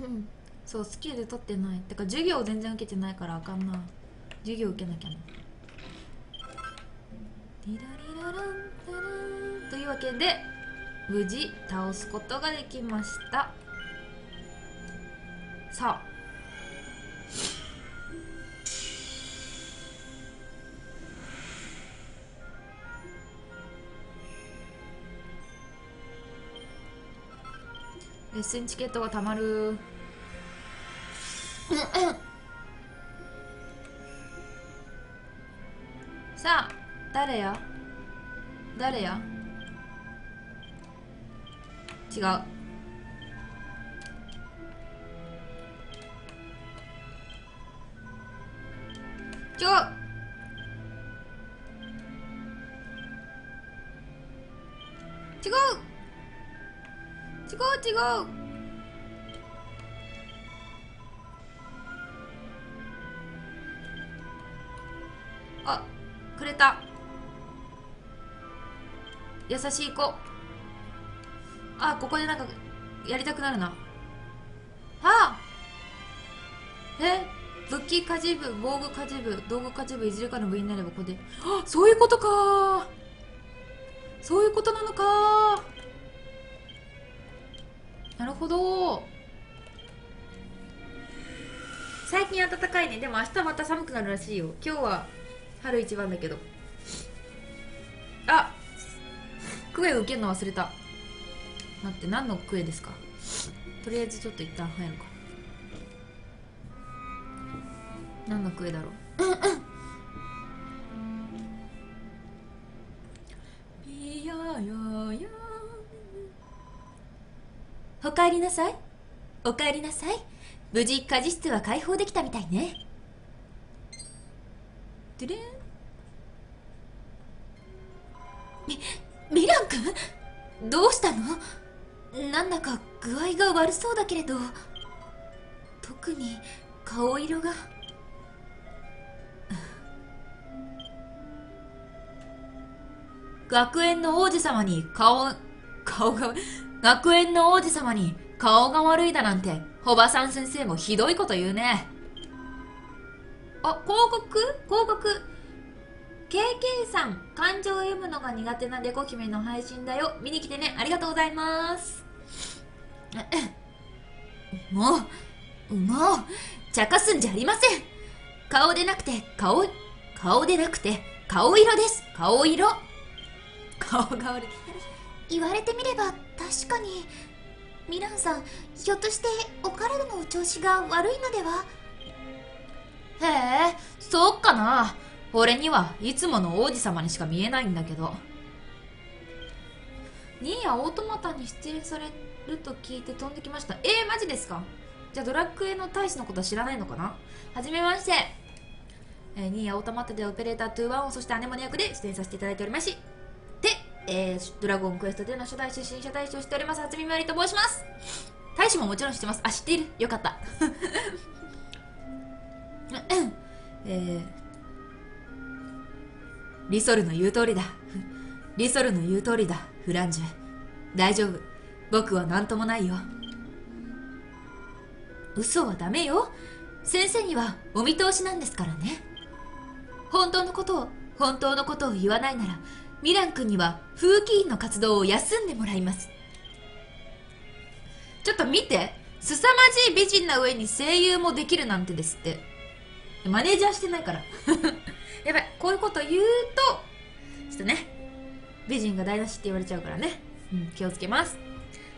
うん。そうスキルで取ってない。てか授業全然受けてないからあかんな。授業受けなきゃな。リラリラランタラン。というわけで無事倒すことができました。さあ。レッスンチケットがたまる。さあ誰や？誰や？違う違う違う。違う違う。あくれた。優しい子。あここでなんかやりたくなるな。あえ武器家事部防具家事部道具家事部いずれかの部員になればここで。あそういうことか。そういうことなのか。なるほど。最近暖かいね。でも明日また寒くなるらしいよ。今日は春一番だけど。あクエ受けるの忘れた。待って何のクエですか？とりあえずちょっと一旦入るか。何のクエだろう？ピヤヤヤおかえりなさいおかえりなさい無事家事室は開放できたみたいねでれんみミラン君どうしたのなんだか具合が悪そうだけれど特に顔色が。学園の王子様に顔顔が学園の王子様に顔が悪いだなんておばさん先生もひどいこと言うね。あ広告？広告？KK さん感情を読むのが苦手なデコ姫の配信だよ。見に来てね。ありがとうございます。も うもう茶化すんじゃありません。顔でなくて顔顔でなくて顔色です。顔色。顔が悪い言われてみれば確かにミランさんひょっとしてお体のお調子が悪いのでは？へえそっかな。俺にはいつもの王子様にしか見えないんだけど。ニーヤオートマタに出演されると聞いて飛んできました。えー、マジですか？じゃあドラッグエの大使のことは知らないのかな？はじめまして、えー、ニーヤオートマタでオペレーター2-1をそしてアネモネ役で出演させていただいておりましで、えー、ドラゴンクエストでの初代出身者大使をしております。初見まりと申します。大使ももちろん知ってます。あ知っている。よかった。えー、リソルの言う通りだ。リソルの言う通りだ、フランジュ。大丈夫。僕は何ともないよ。嘘はダメよ。先生にはお見通しなんですからね。本当のことを、本当のことを言わないなら、ミラン君には風紀委員の活動を休んでもらいます。ちょっと見て。凄まじい美人な上に声優もできるなんてですって。マネージャーしてないから。やばい、こういうこと言うと、ちょっとね、美人が台無しって言われちゃうからね。うん、気をつけます。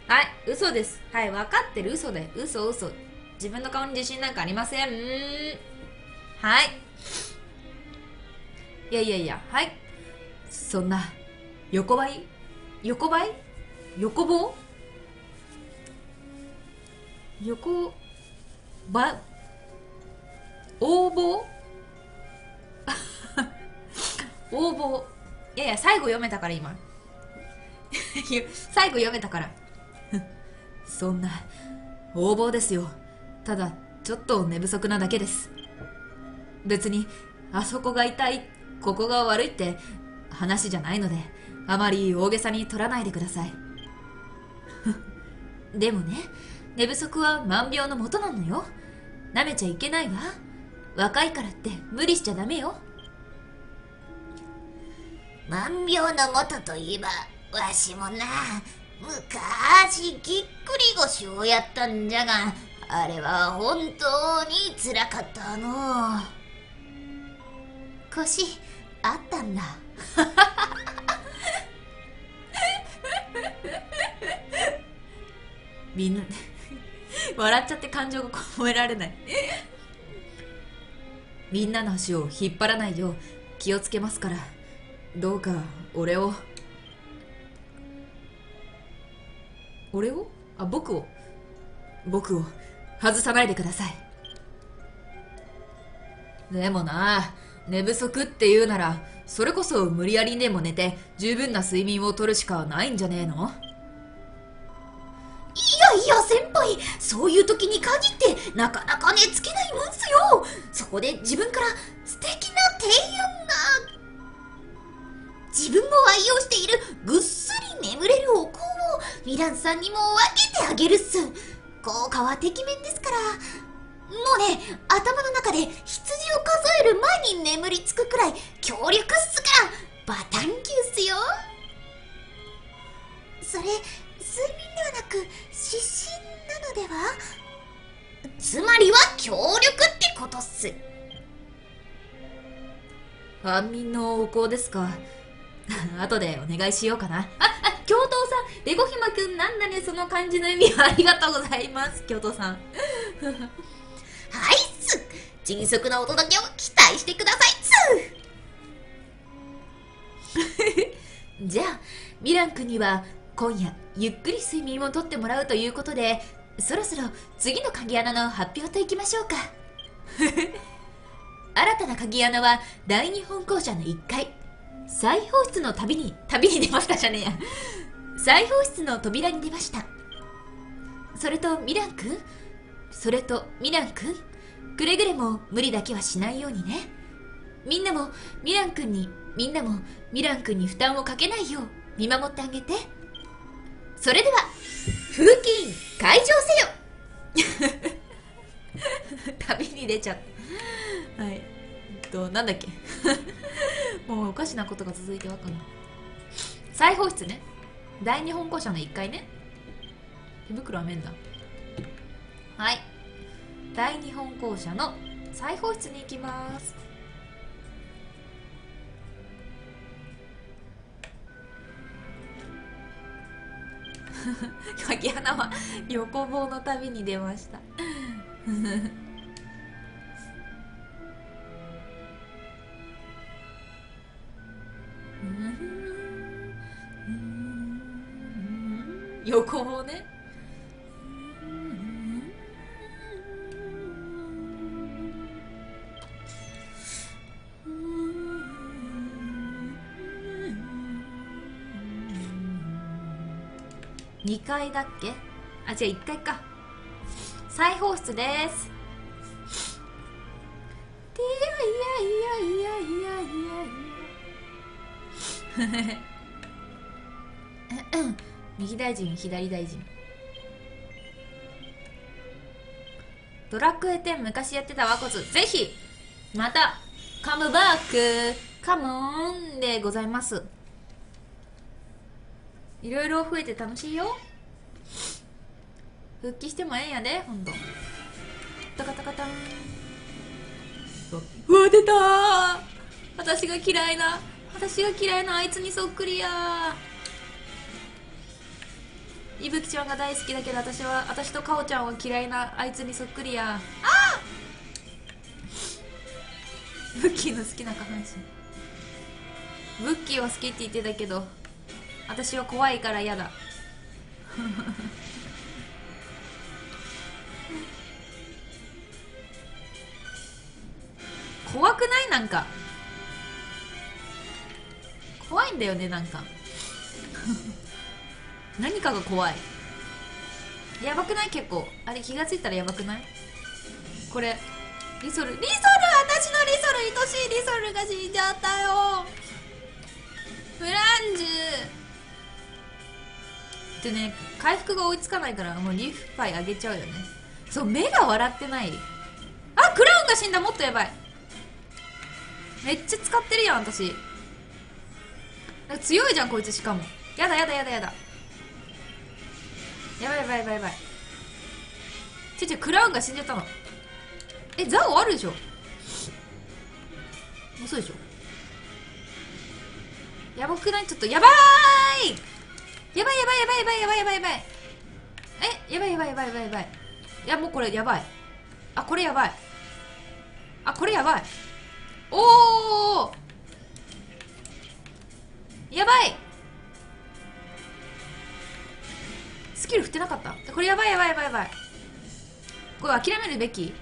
はい、嘘です。はい、分かってる？嘘で。嘘嘘。自分の顔に自信なんかありません。はい。いやいやいや、はい。そんな、横ばい？横ばい？横棒？横ば応募応募。いやいや最後読めたから今。最後読めたから。そんな応募ですよ。ただちょっと寝不足なだけです。別にあそこが痛いここが悪いって話じゃないのであまり大げさに取らないでください。でもね寝不足は万病のもとなのよ。舐めちゃいけないわ。若いからって無理しちゃダメよ。万病のもとといえばわしもな昔ぎっくり腰をやったんじゃがあれは本当につらかったの。腰あったんだ。みんな笑っちゃって感情が込められない。みんなの足を引っ張らないよう気をつけますから。どうか俺を。俺を？あ僕を？僕を外さないでください。でもな寝不足って言うならそれこそ無理やりでも寝て十分な睡眠をとるしかないんじゃねえの？いやいや先輩そういう時に限ってなかなか寝つけないもんすよ。そこで自分から素敵な提案が自分も愛用しているぐっすり眠れるお香をミランさんにも分けてあげるっす。効果はてきめんですから。もうね頭の中で羊を数える前に眠りつくくらい強力っすから。バタンキューっすよ。それ睡眠ではなく失神なのでは？つまりは強力ってことっす。安眠のお香ですか。後でお願いしようかな。ああ教頭さん。レゴひまくんなんだねその漢字の意味はありがとうございます。教頭さん。はいっす。迅速なお届けを期待してくださいっす。じゃあミラン君には今夜ゆっくり睡眠をとってもらうということでそろそろ次の鍵穴の発表といきましょうか。新たな鍵穴は第二本校舎の1階。再放出の旅に旅に出ましたじゃねえや。再放出の扉に出ました。それとミラン君？それとミラン君？くれぐれも無理だけはしないようにね。みんなもミラン君にみんなもミラン君に負担をかけないよう見守ってあげて。それでは風紀委員開場せよ。旅に出ちゃった。はい。となんだっけ？もうおかしなことが続いてわかんない。裁縫室ね。大日本校舎の1階ね。手袋は面だ。はい。大日本校舎の裁縫室に行きます。鍵穴は横棒の旅に出ました。横棒ね2階だっけあ違う1階か裁縫室ですいやいやいやいやいやいや 右大臣左大臣。ドラクエ10昔やってたわこつぜひまたカムバック。カモンでございます。いろいろ増えて楽しいよ。復帰してもええんやでほんと。タカタカタン。うわ出た私が嫌いな私が嫌いなあいつにそっくりや。いぶきちゃんが大好きだけど私は私とかおちゃんは嫌いなあいつにそっくりや。あブッキーの好きな下半身ブッキーは好きって言ってたけど私は怖いから嫌だ。怖くない？なんか。怖いんだよねなんか。何かが怖い。やばくない？結構。あれ気がついたらやばくない？これ。リソル。リソル私のリソル愛しいリソルが死んじゃったよ。フランジュ。でね回復が追いつかないからもうリフパイあげちゃうよね。そう目が笑ってない。あクラウンが死んだ。もっとやばい。めっちゃ使ってるやん私。強いじゃんこいつしかも。やだやだやだやだ。やばいやばいやばいやばい。ちょちょクラウンが死んじゃったの。えザオあるでしょ。嘘でしょ。やばくない？ちょっとやばーい！やばいやばいやばいやばいやばいやばいやばい。え？やばいやばいやばいやばいやばい。いやもうこれやばい。あこれやばい。あこれやばい。おおやばい。スキル振ってなかった？これやばいやばいやばいやばい。これ諦めるべき？リソル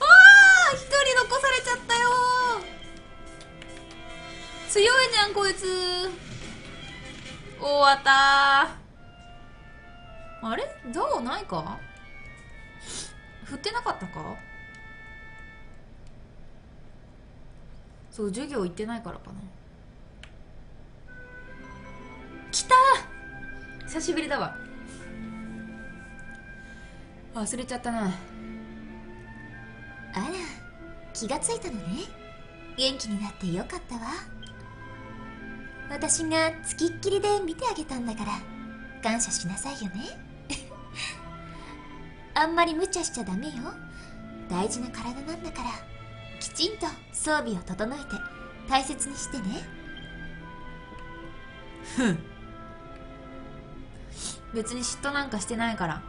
ああ一人残されちゃったよ。強いじゃんこいつ。終わった。あれ？ザオないか？振ってなかったか？そう授業行ってないからかな。来た久しぶりだわ。忘れちゃったな。あら気がついたのね。元気になってよかったわ。私がつきっきりで見てあげたんだから感謝しなさいよね。あんまり無茶しちゃダメよ。大事な体なんだからきちんと装備を整えて大切にしてね。別に嫉妬なんかしてないから。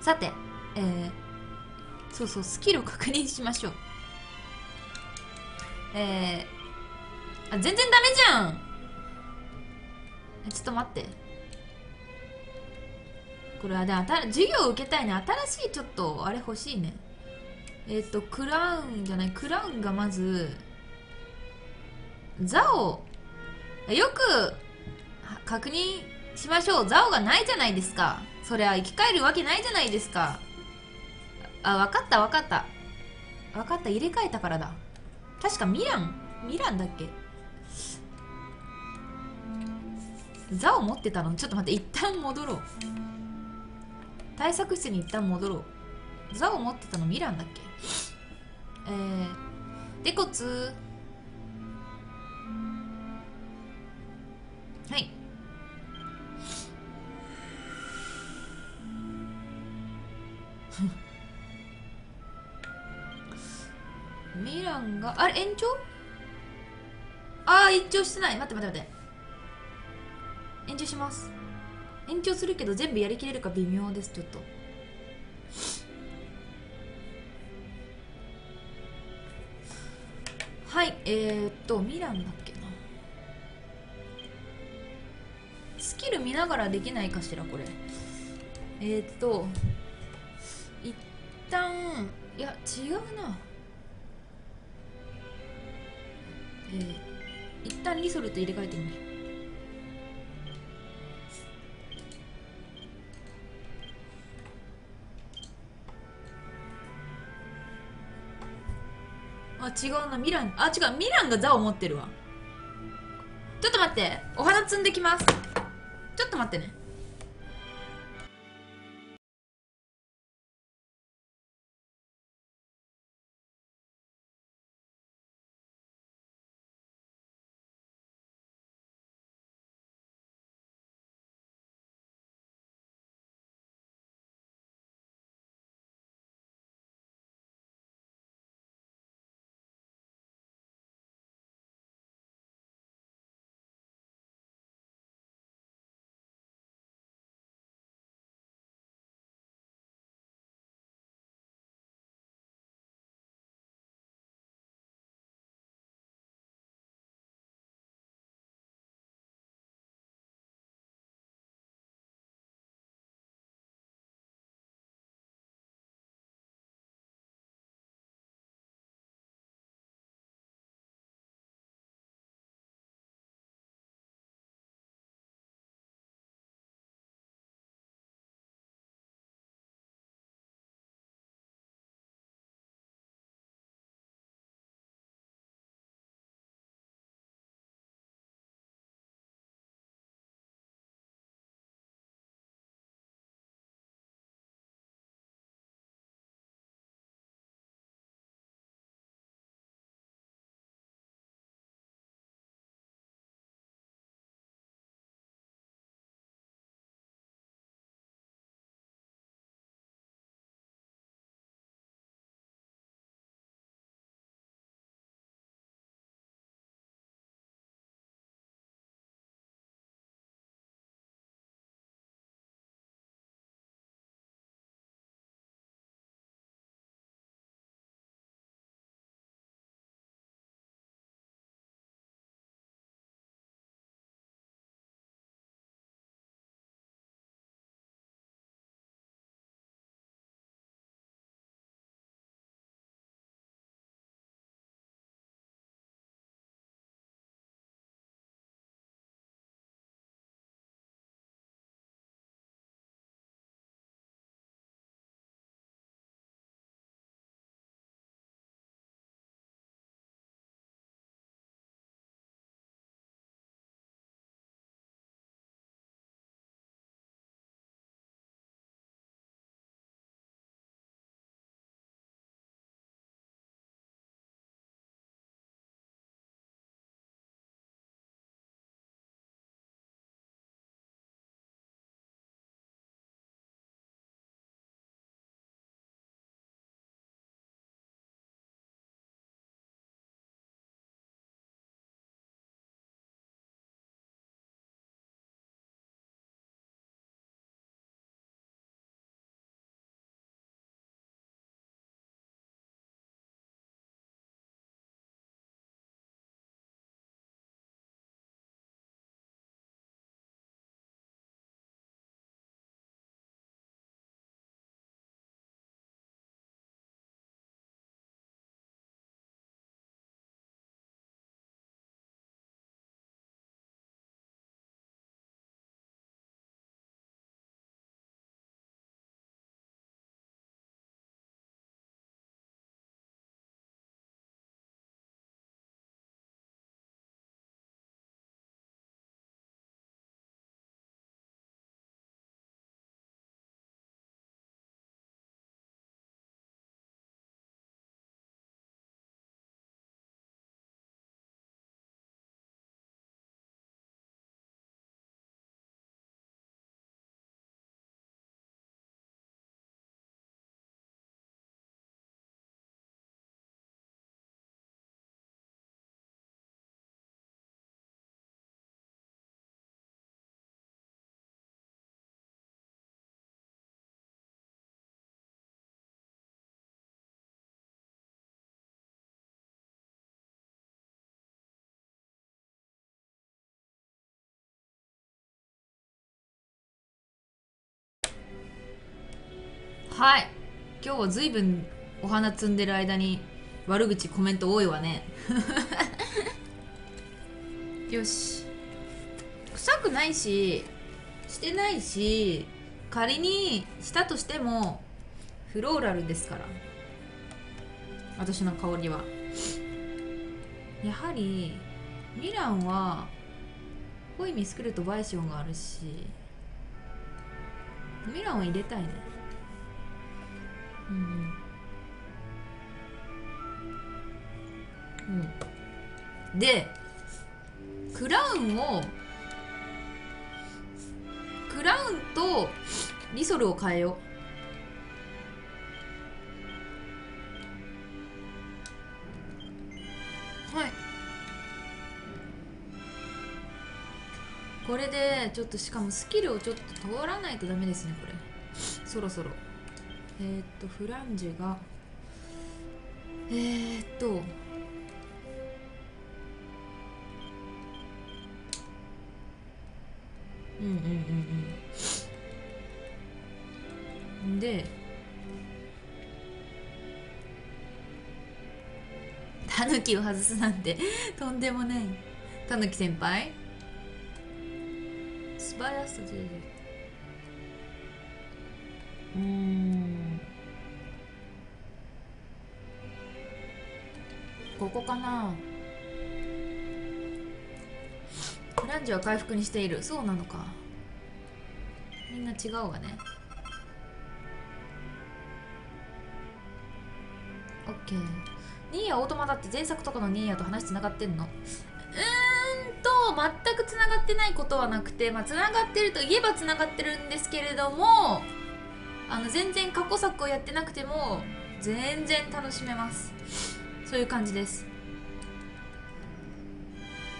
さてえー、そうそうスキルを確認しましょう。えー、あ全然ダメじゃん。ちょっと待って。これはね授業を受けたいね。新しいちょっとあれ欲しいね。えっ、とクラウンじゃないクラウンがまずザオ。よく確認しましょう。ザオがないじゃないですか。そりゃ生き返るわけないじゃないですか。あ分かった分かった。分かった。入れ替えたからだ。確かミラン。ミランだっけ？座を持ってたの？ちょっと待って。一旦戻ろう。対策室に一旦戻ろう。座を持ってたのミランだっけ？えー、デコツ。はい。ミランがあれ延長？ああ延長してない。待って待って待って。延長します。延長するけど全部やりきれるか微妙ですちょっと。はいえー、っとミランだっけな。スキル見ながらできないかしらこれ。えー、っと一旦いや違うな。えー、一旦リソルと入れ替えてみる。あ違うなミラン。あ違うミランが座を持ってるわ。ちょっと待って。お花摘んできます。ちょっと待ってね。はい。今日は随分お花摘んでる間に悪口コメント多いわね。よし。臭くないししてないし仮にしたとしてもフローラルですから。私の香りは。やはりミランは濃いミスクルとバイシオンがあるしミランは入れたいね。うんうん。でクラウンをクラウンとリソルを変えよう。はい。これでちょっとしかもスキルをちょっと通らないとダメですねこれ。そろそろ。えー、っとフランジュがえー、っとうんうんうんうん。でタヌキを外すなんてとんでもない。タヌキ先輩。素早さでうん。ここかな？ランジは回復にしている。そうなのか。みんな違うわね。オッケー。ニーヤオートマだって前作とかのニーヤと話つながってんの？うーんと全くつながってないことはなくてまあつながってるといえばつながってるんですけれどもあの全然過去作をやってなくても全然楽しめます。そういう感じです。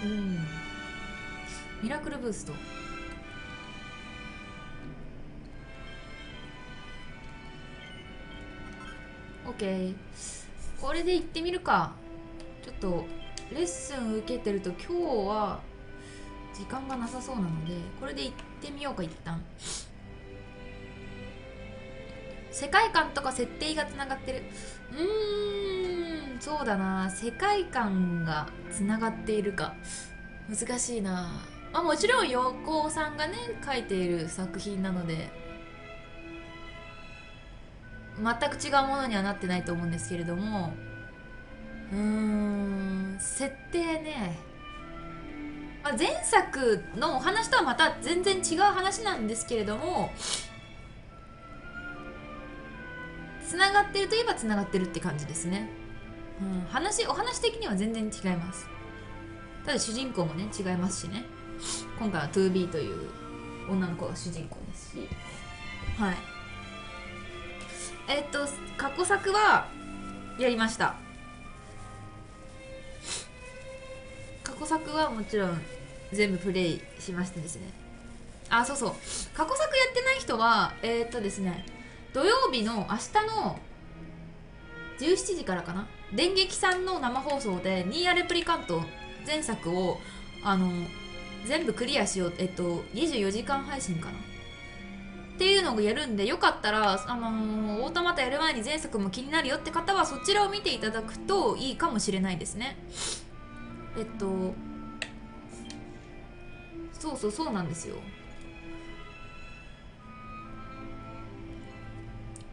うん。ミラクルブースト。オッケー。これで行ってみるか。ちょっとレッスン受けてると今日は時間がなさそうなのでこれで行ってみようか一旦。世界観とか設定がつながってる。うーんそうだな。世界観がつながっているか。難しいな。まあもちろん横尾さんがね書いている作品なので全く違うものにはなってないと思うんですけれどもうーん設定ね、まあ、前作のお話とはまた全然違う話なんですけれどもつながってるといえばつながってるって感じですね、うん、話お話的には全然違います。ただ主人公もね違いますしね。今回は 2B という女の子が主人公ですし。はい。えっと過去作はやりました。過去作はもちろん全部プレイしましてですね。あそうそう。過去作やってない人はえー、っとですね。土曜日の明日の17時からかな？電撃さんの生放送でニーヤレプリカント前作をあの全部クリアしようえっと24時間配信かな？っていうのをやるんでよかったら、あのー、オートマタやる前に前作も気になるよって方はそちらを見ていただくといいかもしれないですね。えっとそうそうそうなんですよ。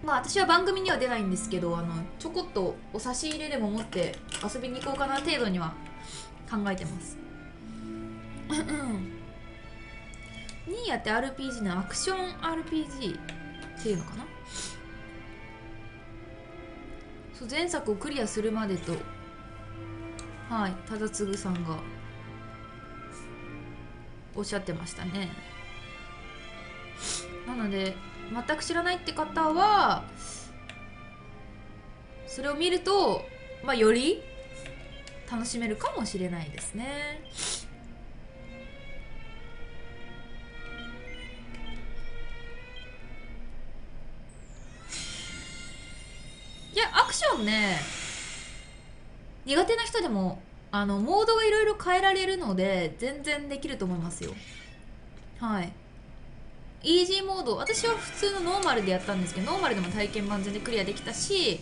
まあ私は番組には出ないんですけどあのちょこっとお差し入れでも持って遊びに行こうかな程度には考えてます。ニーヤって RPG の？アクション RPG っていうのかな？そう前作をクリアするまでとはい忠次さんがおっしゃってましたね。なので全く知らないって方はそれを見るとまあより楽しめるかもしれないですね。いやアクションね苦手な人でもあのモードがいろいろ変えられるので全然できると思いますよ。はい。イージーモード私は普通のノーマルでやったんですけどノーマルでも体験版全然クリアできたし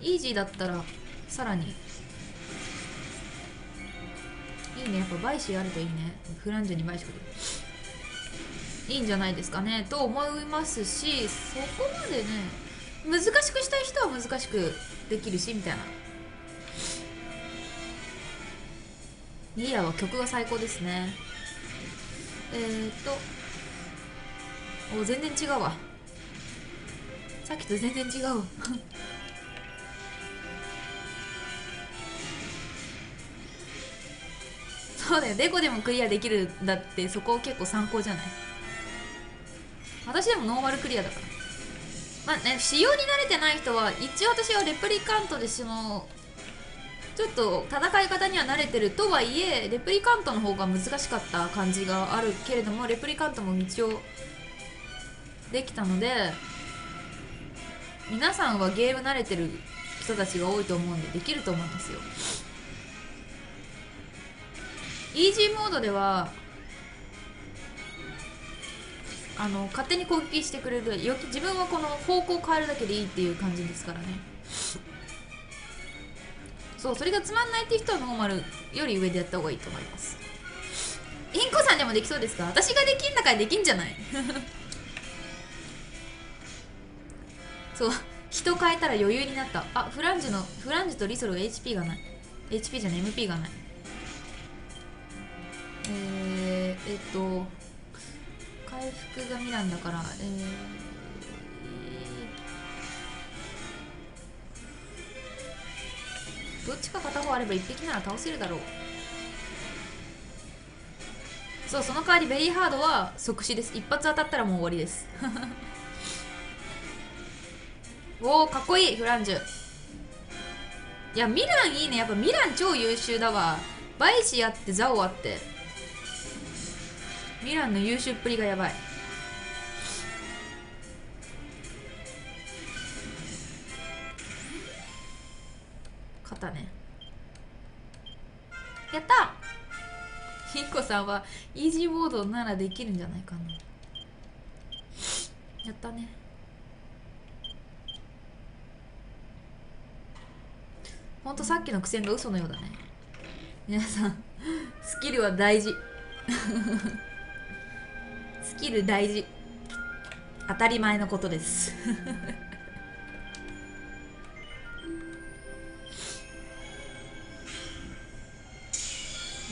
イージーだったらさらに。いいね。やっぱバイシーあるといいね。フランジュにバイシーでいいんじゃないですかね。と思いますしそこまでね難しくしたい人は難しくできるしみたいな。ニーヤは曲が最高ですね。えー、っとお全然違うわ。さっきと全然違う。そうだよ。デコでもクリアできるんだってそこ結構参考じゃない？私でもノーマルクリアだから。まあね仕様に慣れてない人は一応私はレプリカントでそのちょっと戦い方には慣れてるとはいえレプリカントの方が難しかった感じがあるけれどもレプリカントも一応できたので皆さんはゲーム慣れてる人たちが多いと思うんでできると思いますよ。イージーモードではあの勝手に攻撃してくれるよ自分はこの方向を変えるだけでいいっていう感じですからね。そうそれがつまんないって人はノーマルより上でやった方がいいと思います。インコさんでもできそうですか？私ができんだからできんじゃない？そう人変えたら余裕になった。あフランジュのフランジュとリソルが HP がない。HP じゃない MP がない。えー、えっと回復がミランだからえー、どっちか片方あれば一匹なら倒せるだろう。そうその代わりベリーハードは即死です。一発当たったらもう終わりです。おおかっこいいフランジ。ュいやミランいいね。やっぱミラン超優秀だわ。バイシあってザオあって。ミランの優秀っぷりがやばい。勝ったね。やった！ヒンコさんはイージーボードならできるんじゃないかな。やったね。ほんとさっきの苦戦が嘘のようだね。皆さんスキルは大事。スキル大事。当たり前のことです。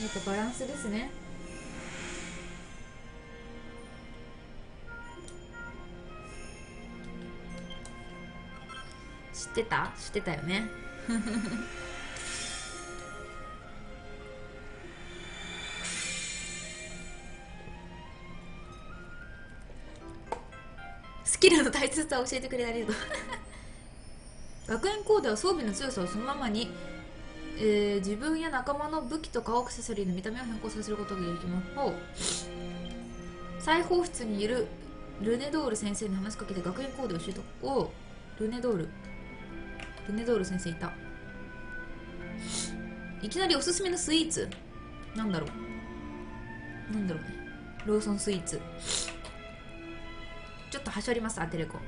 やっぱバランスですね。知ってた？知ってたよね。スキルの大切さを教えてくれありがとう。学園コーデは装備の強さをそのままに、えー自分や仲間の武器とかアクセサリーの見た目を変更させることができます。ほう。裁縫室にいるルネドール先生に話しかけて学園コーデを教えとおう。ルネドール。テネドール先生いた。いきなりおすすめのスイーツ。なんだろう。なんだろうね。ローソンスイーツ。ちょっとはしょりますアテレコ。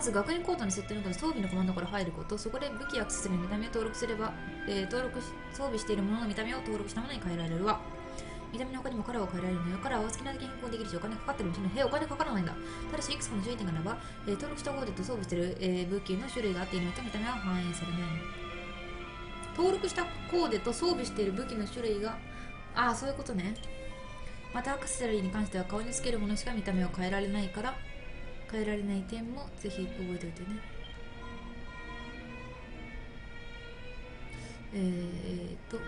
まず学園コートの設定の中で装備のコマンドから入ること。そこで武器やアクセサリーの見た目を登録すれば、えー登録し装備しているものの見た目を登録したものに変えられるわ。見た目の他にもカラーを変えられるのよ。カラーは好きなだけ変更できるしお金かかってるうちのへお金かからないんだ。ただしいくつかの注意点があれば、えー登録したコーデと装備している、えー武器の種類が合っていないと見た目は反映されない登録したコーデと装備している武器の種類がああそういうことね。またアクセサリーに関しては顔につけるものしか見た目を変えられないから変えられない点もぜひ覚えておいてね。えー、っと。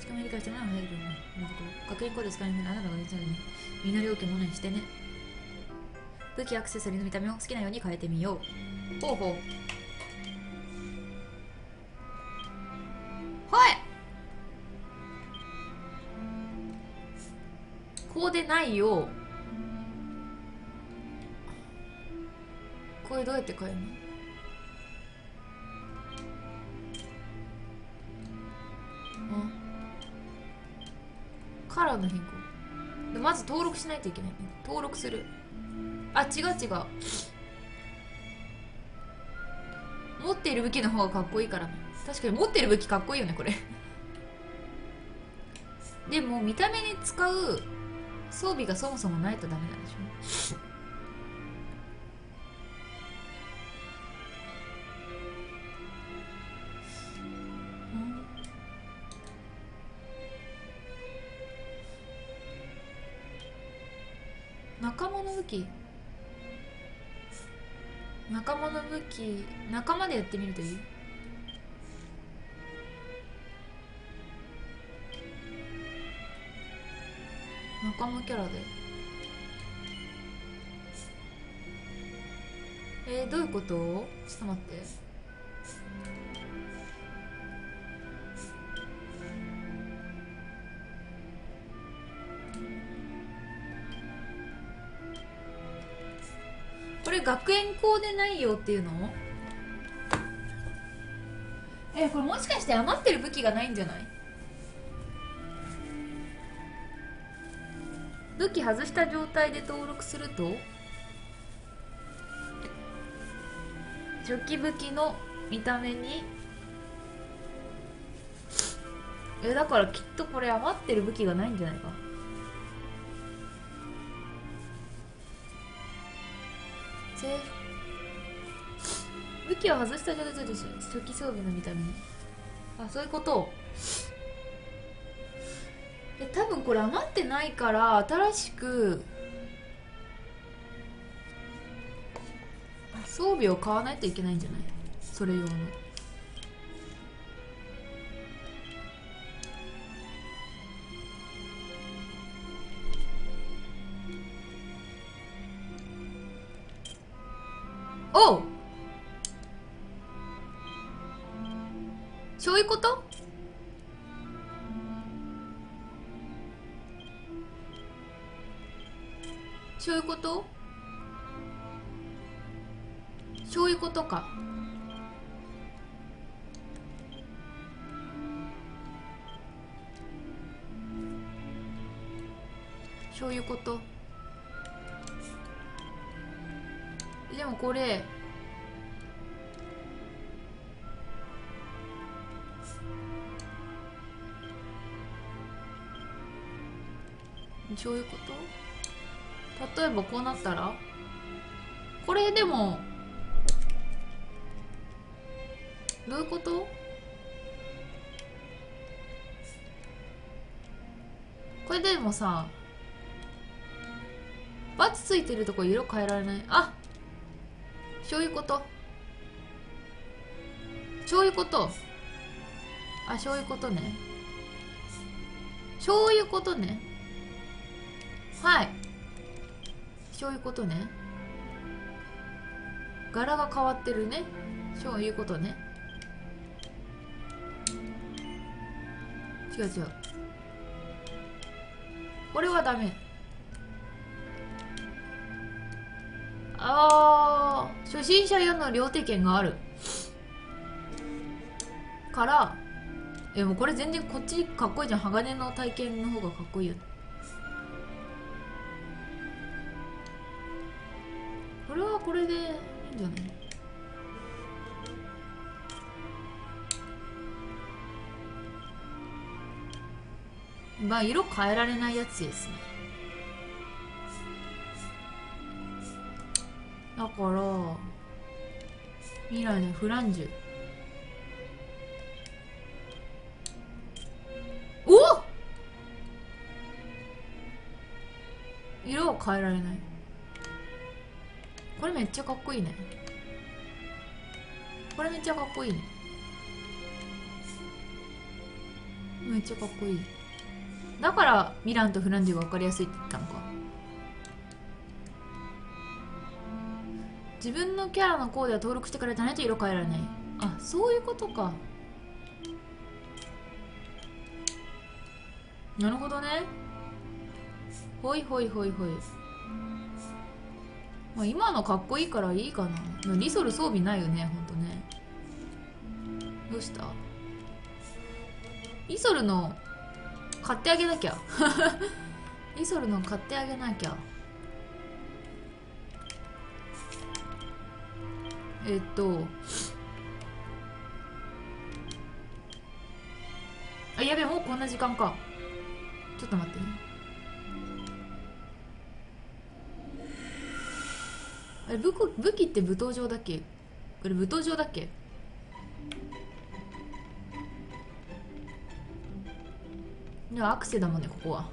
しかも理解してもらうの入るよね学園コーデ使いにあなたが熱なのに。みんな料金ものにしてね。武器アクセサリーの見た目を好きなように変えてみよう。ほうほう。はい。こうでないよ。これどうやって買えるの？あ？カラーの変更。でまず登録しないといけない、登録する。あ違う違う。持っている武器の方がかっこいいからね。確かに持ってる武器かっこいいよねこれ。でも見た目に使う装備がそもそもないとダメなんでしょ？器仲間の武器仲間でやってみるといい？仲間キャラで。えー、どういうこと？ちょっと待って。学園コーデないよっていうの？えこれもしかして余ってる武器がないんじゃない？武器外した状態で登録すると？初期武器の見た目に？えだからきっとこれ余ってる武器がないんじゃないか？制服武器を外した状態でしょ初期装備の見た目。にあそういうこと。え多分これ余ってないから新しく装備を買わないといけないんじゃない？それ用の。こうなったら？これでもどういうこと？これでもさバツついてるとこ色変えられない？あそういうことそういうことあそういうことね。そういうことね。はい。そういうことね。柄が変わってるね。そういうことね。違う違う。これはダメ。あー。初心者用の両手剣がある。からえもうこれ全然こっちかっこいいじゃん。鋼の体験の方がかっこいいよ。ねこれでいいんじゃない？まあ色変えられないやつですね。だから未来のフランジュ。お色は変えられない。これめっちゃかっこいいね。これめっちゃかっこいいめっちゃかっこいい。だからミランとフランジュが分かりやすいって言ったのか。自分のキャラのコーデは登録してからじゃないと色変えられない。あそういうことか。なるほどね。ほいほいほいほい。まあ今のかっこいいからいいかな。リソル装備ないよねほんとね。どうした？リソルの買ってあげなきゃ。イソルの買ってあげなきゃ。えっとあやべもうこんな時間か。ちょっと待ってね。あれ武器武器って舞踏場だっけ？これ舞踏場だっけ？いやアクセだもんねここは。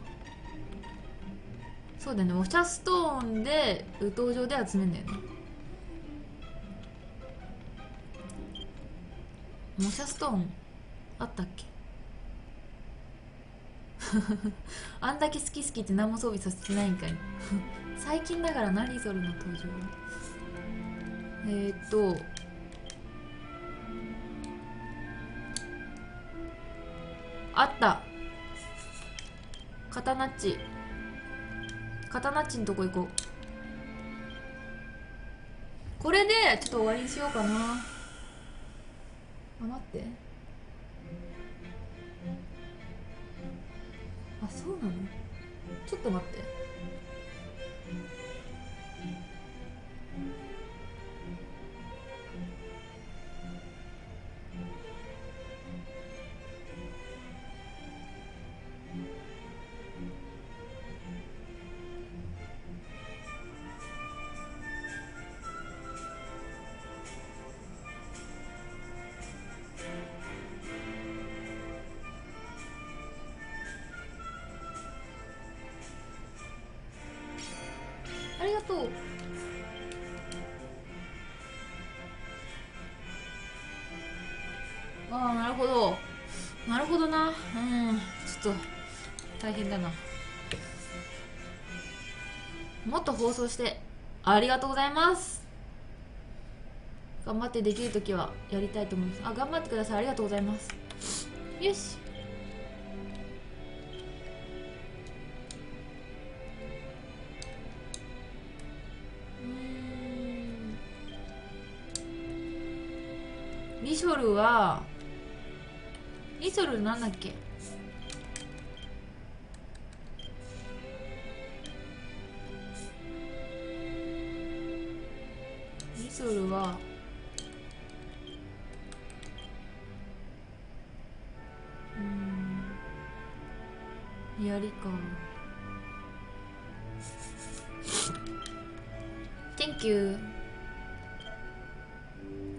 そうだね。お茶ストーンで舞踏場で集めんだよね。模写ストーンあったっけ？あんだけ好き好きって何も装備させてないんかい。最近だから何それの登場？えー、っとあった。カタナッチ。カタナッチのとこ行こう。これでちょっと終わりにしようかな。あ待って。あそうなの？ちょっと待って。だな。もっと放送して。ありがとうございます。頑張ってできるときはやりたいと思います。あ頑張ってください。ありがとうございます。よし。うん。リショルはリショルなんだっけ？ツはうんやりか。Thank you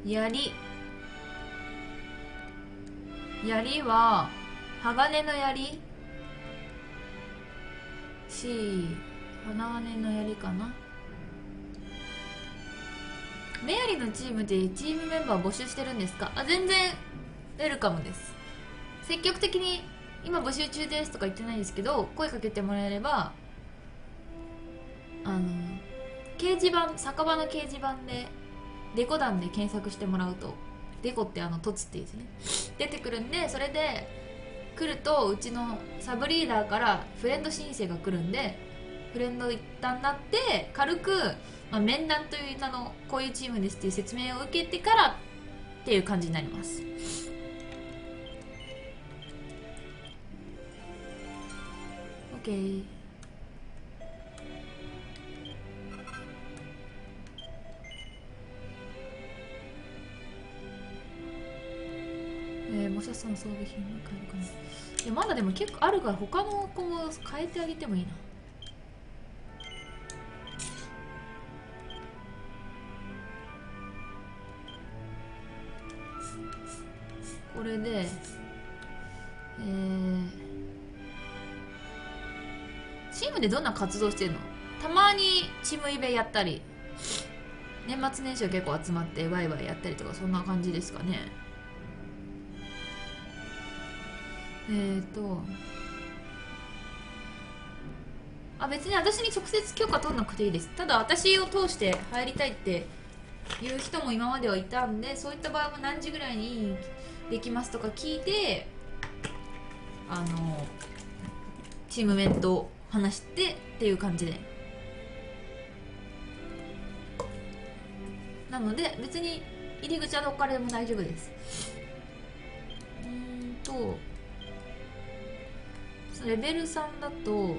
やり。やりは鋼のやり。し、花金のやりかな。メアリのチームでチームメンバー募集してるんですか？あ全然ウェルカムです。積極的に今募集中ですとか言ってないんですけど声かけてもらえればあの掲示板酒場の掲示板でデコ団で検索してもらうとデコってあの凸っていう字ね。出てくるんでそれで来るとうちのサブリーダーからフレンド申請が来るんでフレンド一旦なって軽く、まあ、面談という名のこういうチームですっていう説明を受けてからっていう感じになります。OK えー、模写さん装備品も買えるかな。いやまだでも結構あるから他の子も変えてあげてもいいな。れでえー、チームでどんな活動してるの？たまにチームイベやったり年末年始は結構集まってワイワイやったりとかそんな感じですかね。えーとあ別に私に直接許可取んなくていいです。ただ私を通して入りたいっていう人も今まではいたんでそういった場合も何時ぐらいにできますとか聞いてあのチームメンと話してっていう感じで。なので別に入り口はどっからでも大丈夫です。うんとレベル3だと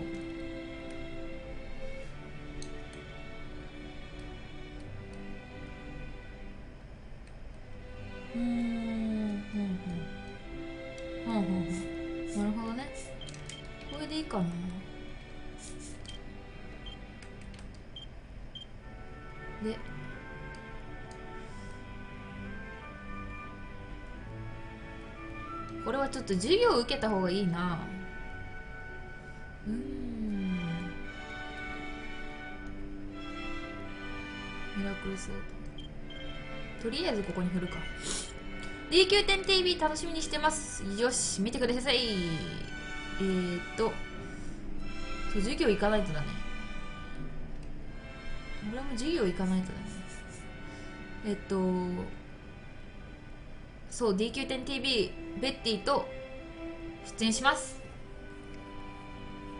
うん。かな。で。これはちょっと授業を受けた方がいいな。うん。ミラクルソード。とりあえずここに振るか。DQ 点 TV 楽しみにしてます。よし見てください。えー、っと。授業行かないとだね俺も授業行かないとだねえっとそう DQ 点 TV ベッティと出演します。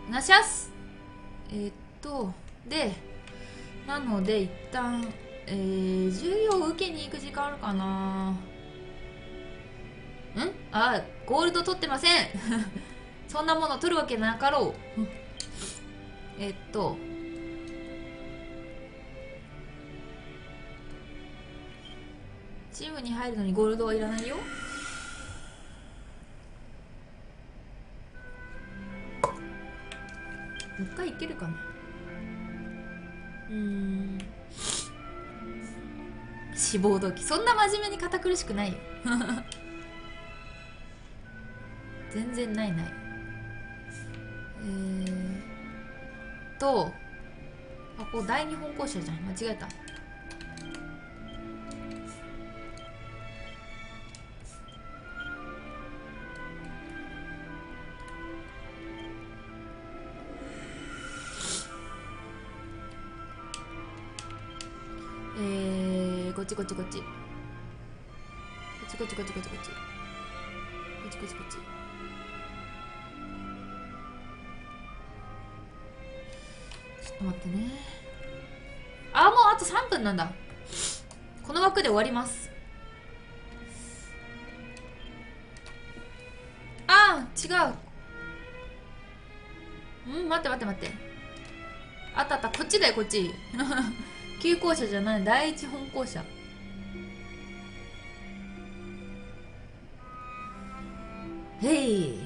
お願いします。えっとでなので一旦えー、授業を受けに行く時間あるかな。ん？あゴールド取ってません。そんなもの取るわけなかろう。えっとチームに入るのにゴールドはいらないよ。もう一回いけるかな。うん。志望動機そんな真面目に堅苦しくないよ。全然ないない。えー、とあここ第二本校舎じゃん。間違えた。えー、こっちこっちこっち。こっちこっちこっちこっち。こっちこっちこっち。こっちっと待ってね。あもうあと3分なんだ。この枠で終わります。あー違う。うん待って待って待って。あったあった。こっちだよこっち。旧校舎じゃない。第一本校舎。へい。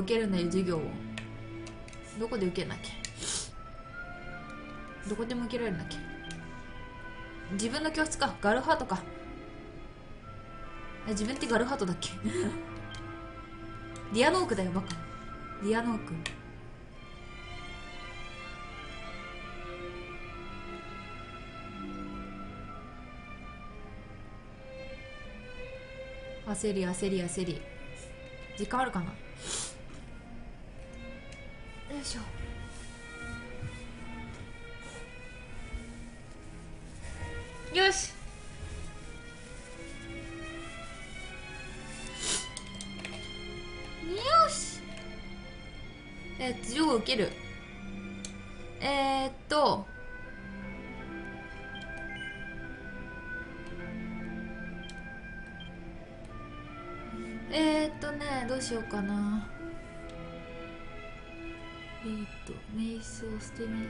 受けるんだよ授業を。どこで受けなきゃ。どこでも受けられるんだっけ自分の教室か。ガルハートか。自分ってガルハートだっけ？ディアノークだよバカ。ディアノーク。焦り焦り焦り。時間あるかな？よいしょよし。よし。えっと授業受ける。えー、っとえー、っとねどうしようかな。えー、っと瞑想してみ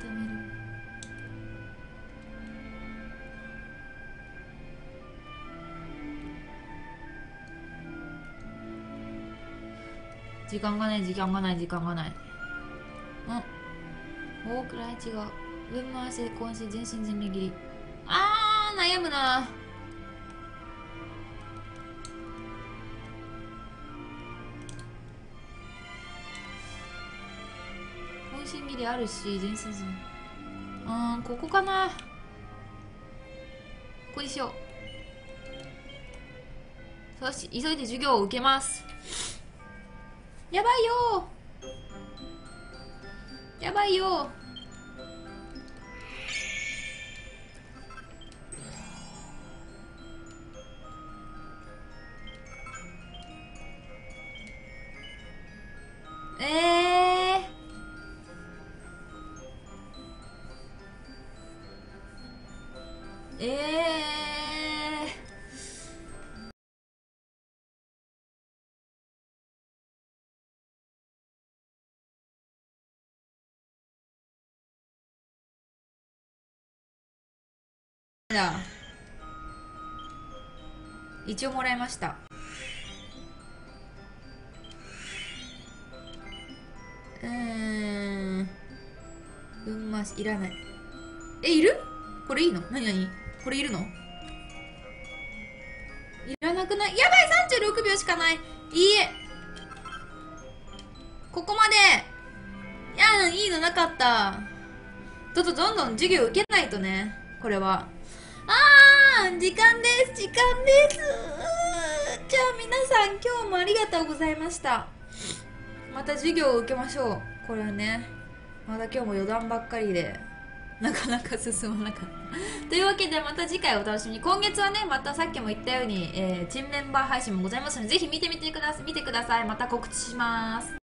ためる。時間がない時間がない時間がない。うん。大くらい違う上回し今週全身全霊切り。あー悩むな本身切りあるし全身。全霊うんここかな。ここにしよう。よし急いで授業を受けます。やばいよ。やばいよ。だ一応もらいました。うん。うんましいらない。えいる？これいいの？何何？これいるの？いらなくない？やばい！36秒しかない。いいえ。ここまで。いやいいのなかった。ちょっとどんどん授業受けないとねこれは。あー時間です時間です。じゃあ皆さん今日もありがとうございました。また授業を受けましょう。これはねまだ今日も余談ばっかりでなかなか進まなかった。というわけでまた次回お楽しみに。今月はねまたさっきも言ったように、えー、チームメンバー配信もございますのでぜひ見てみてください見てください。また告知します。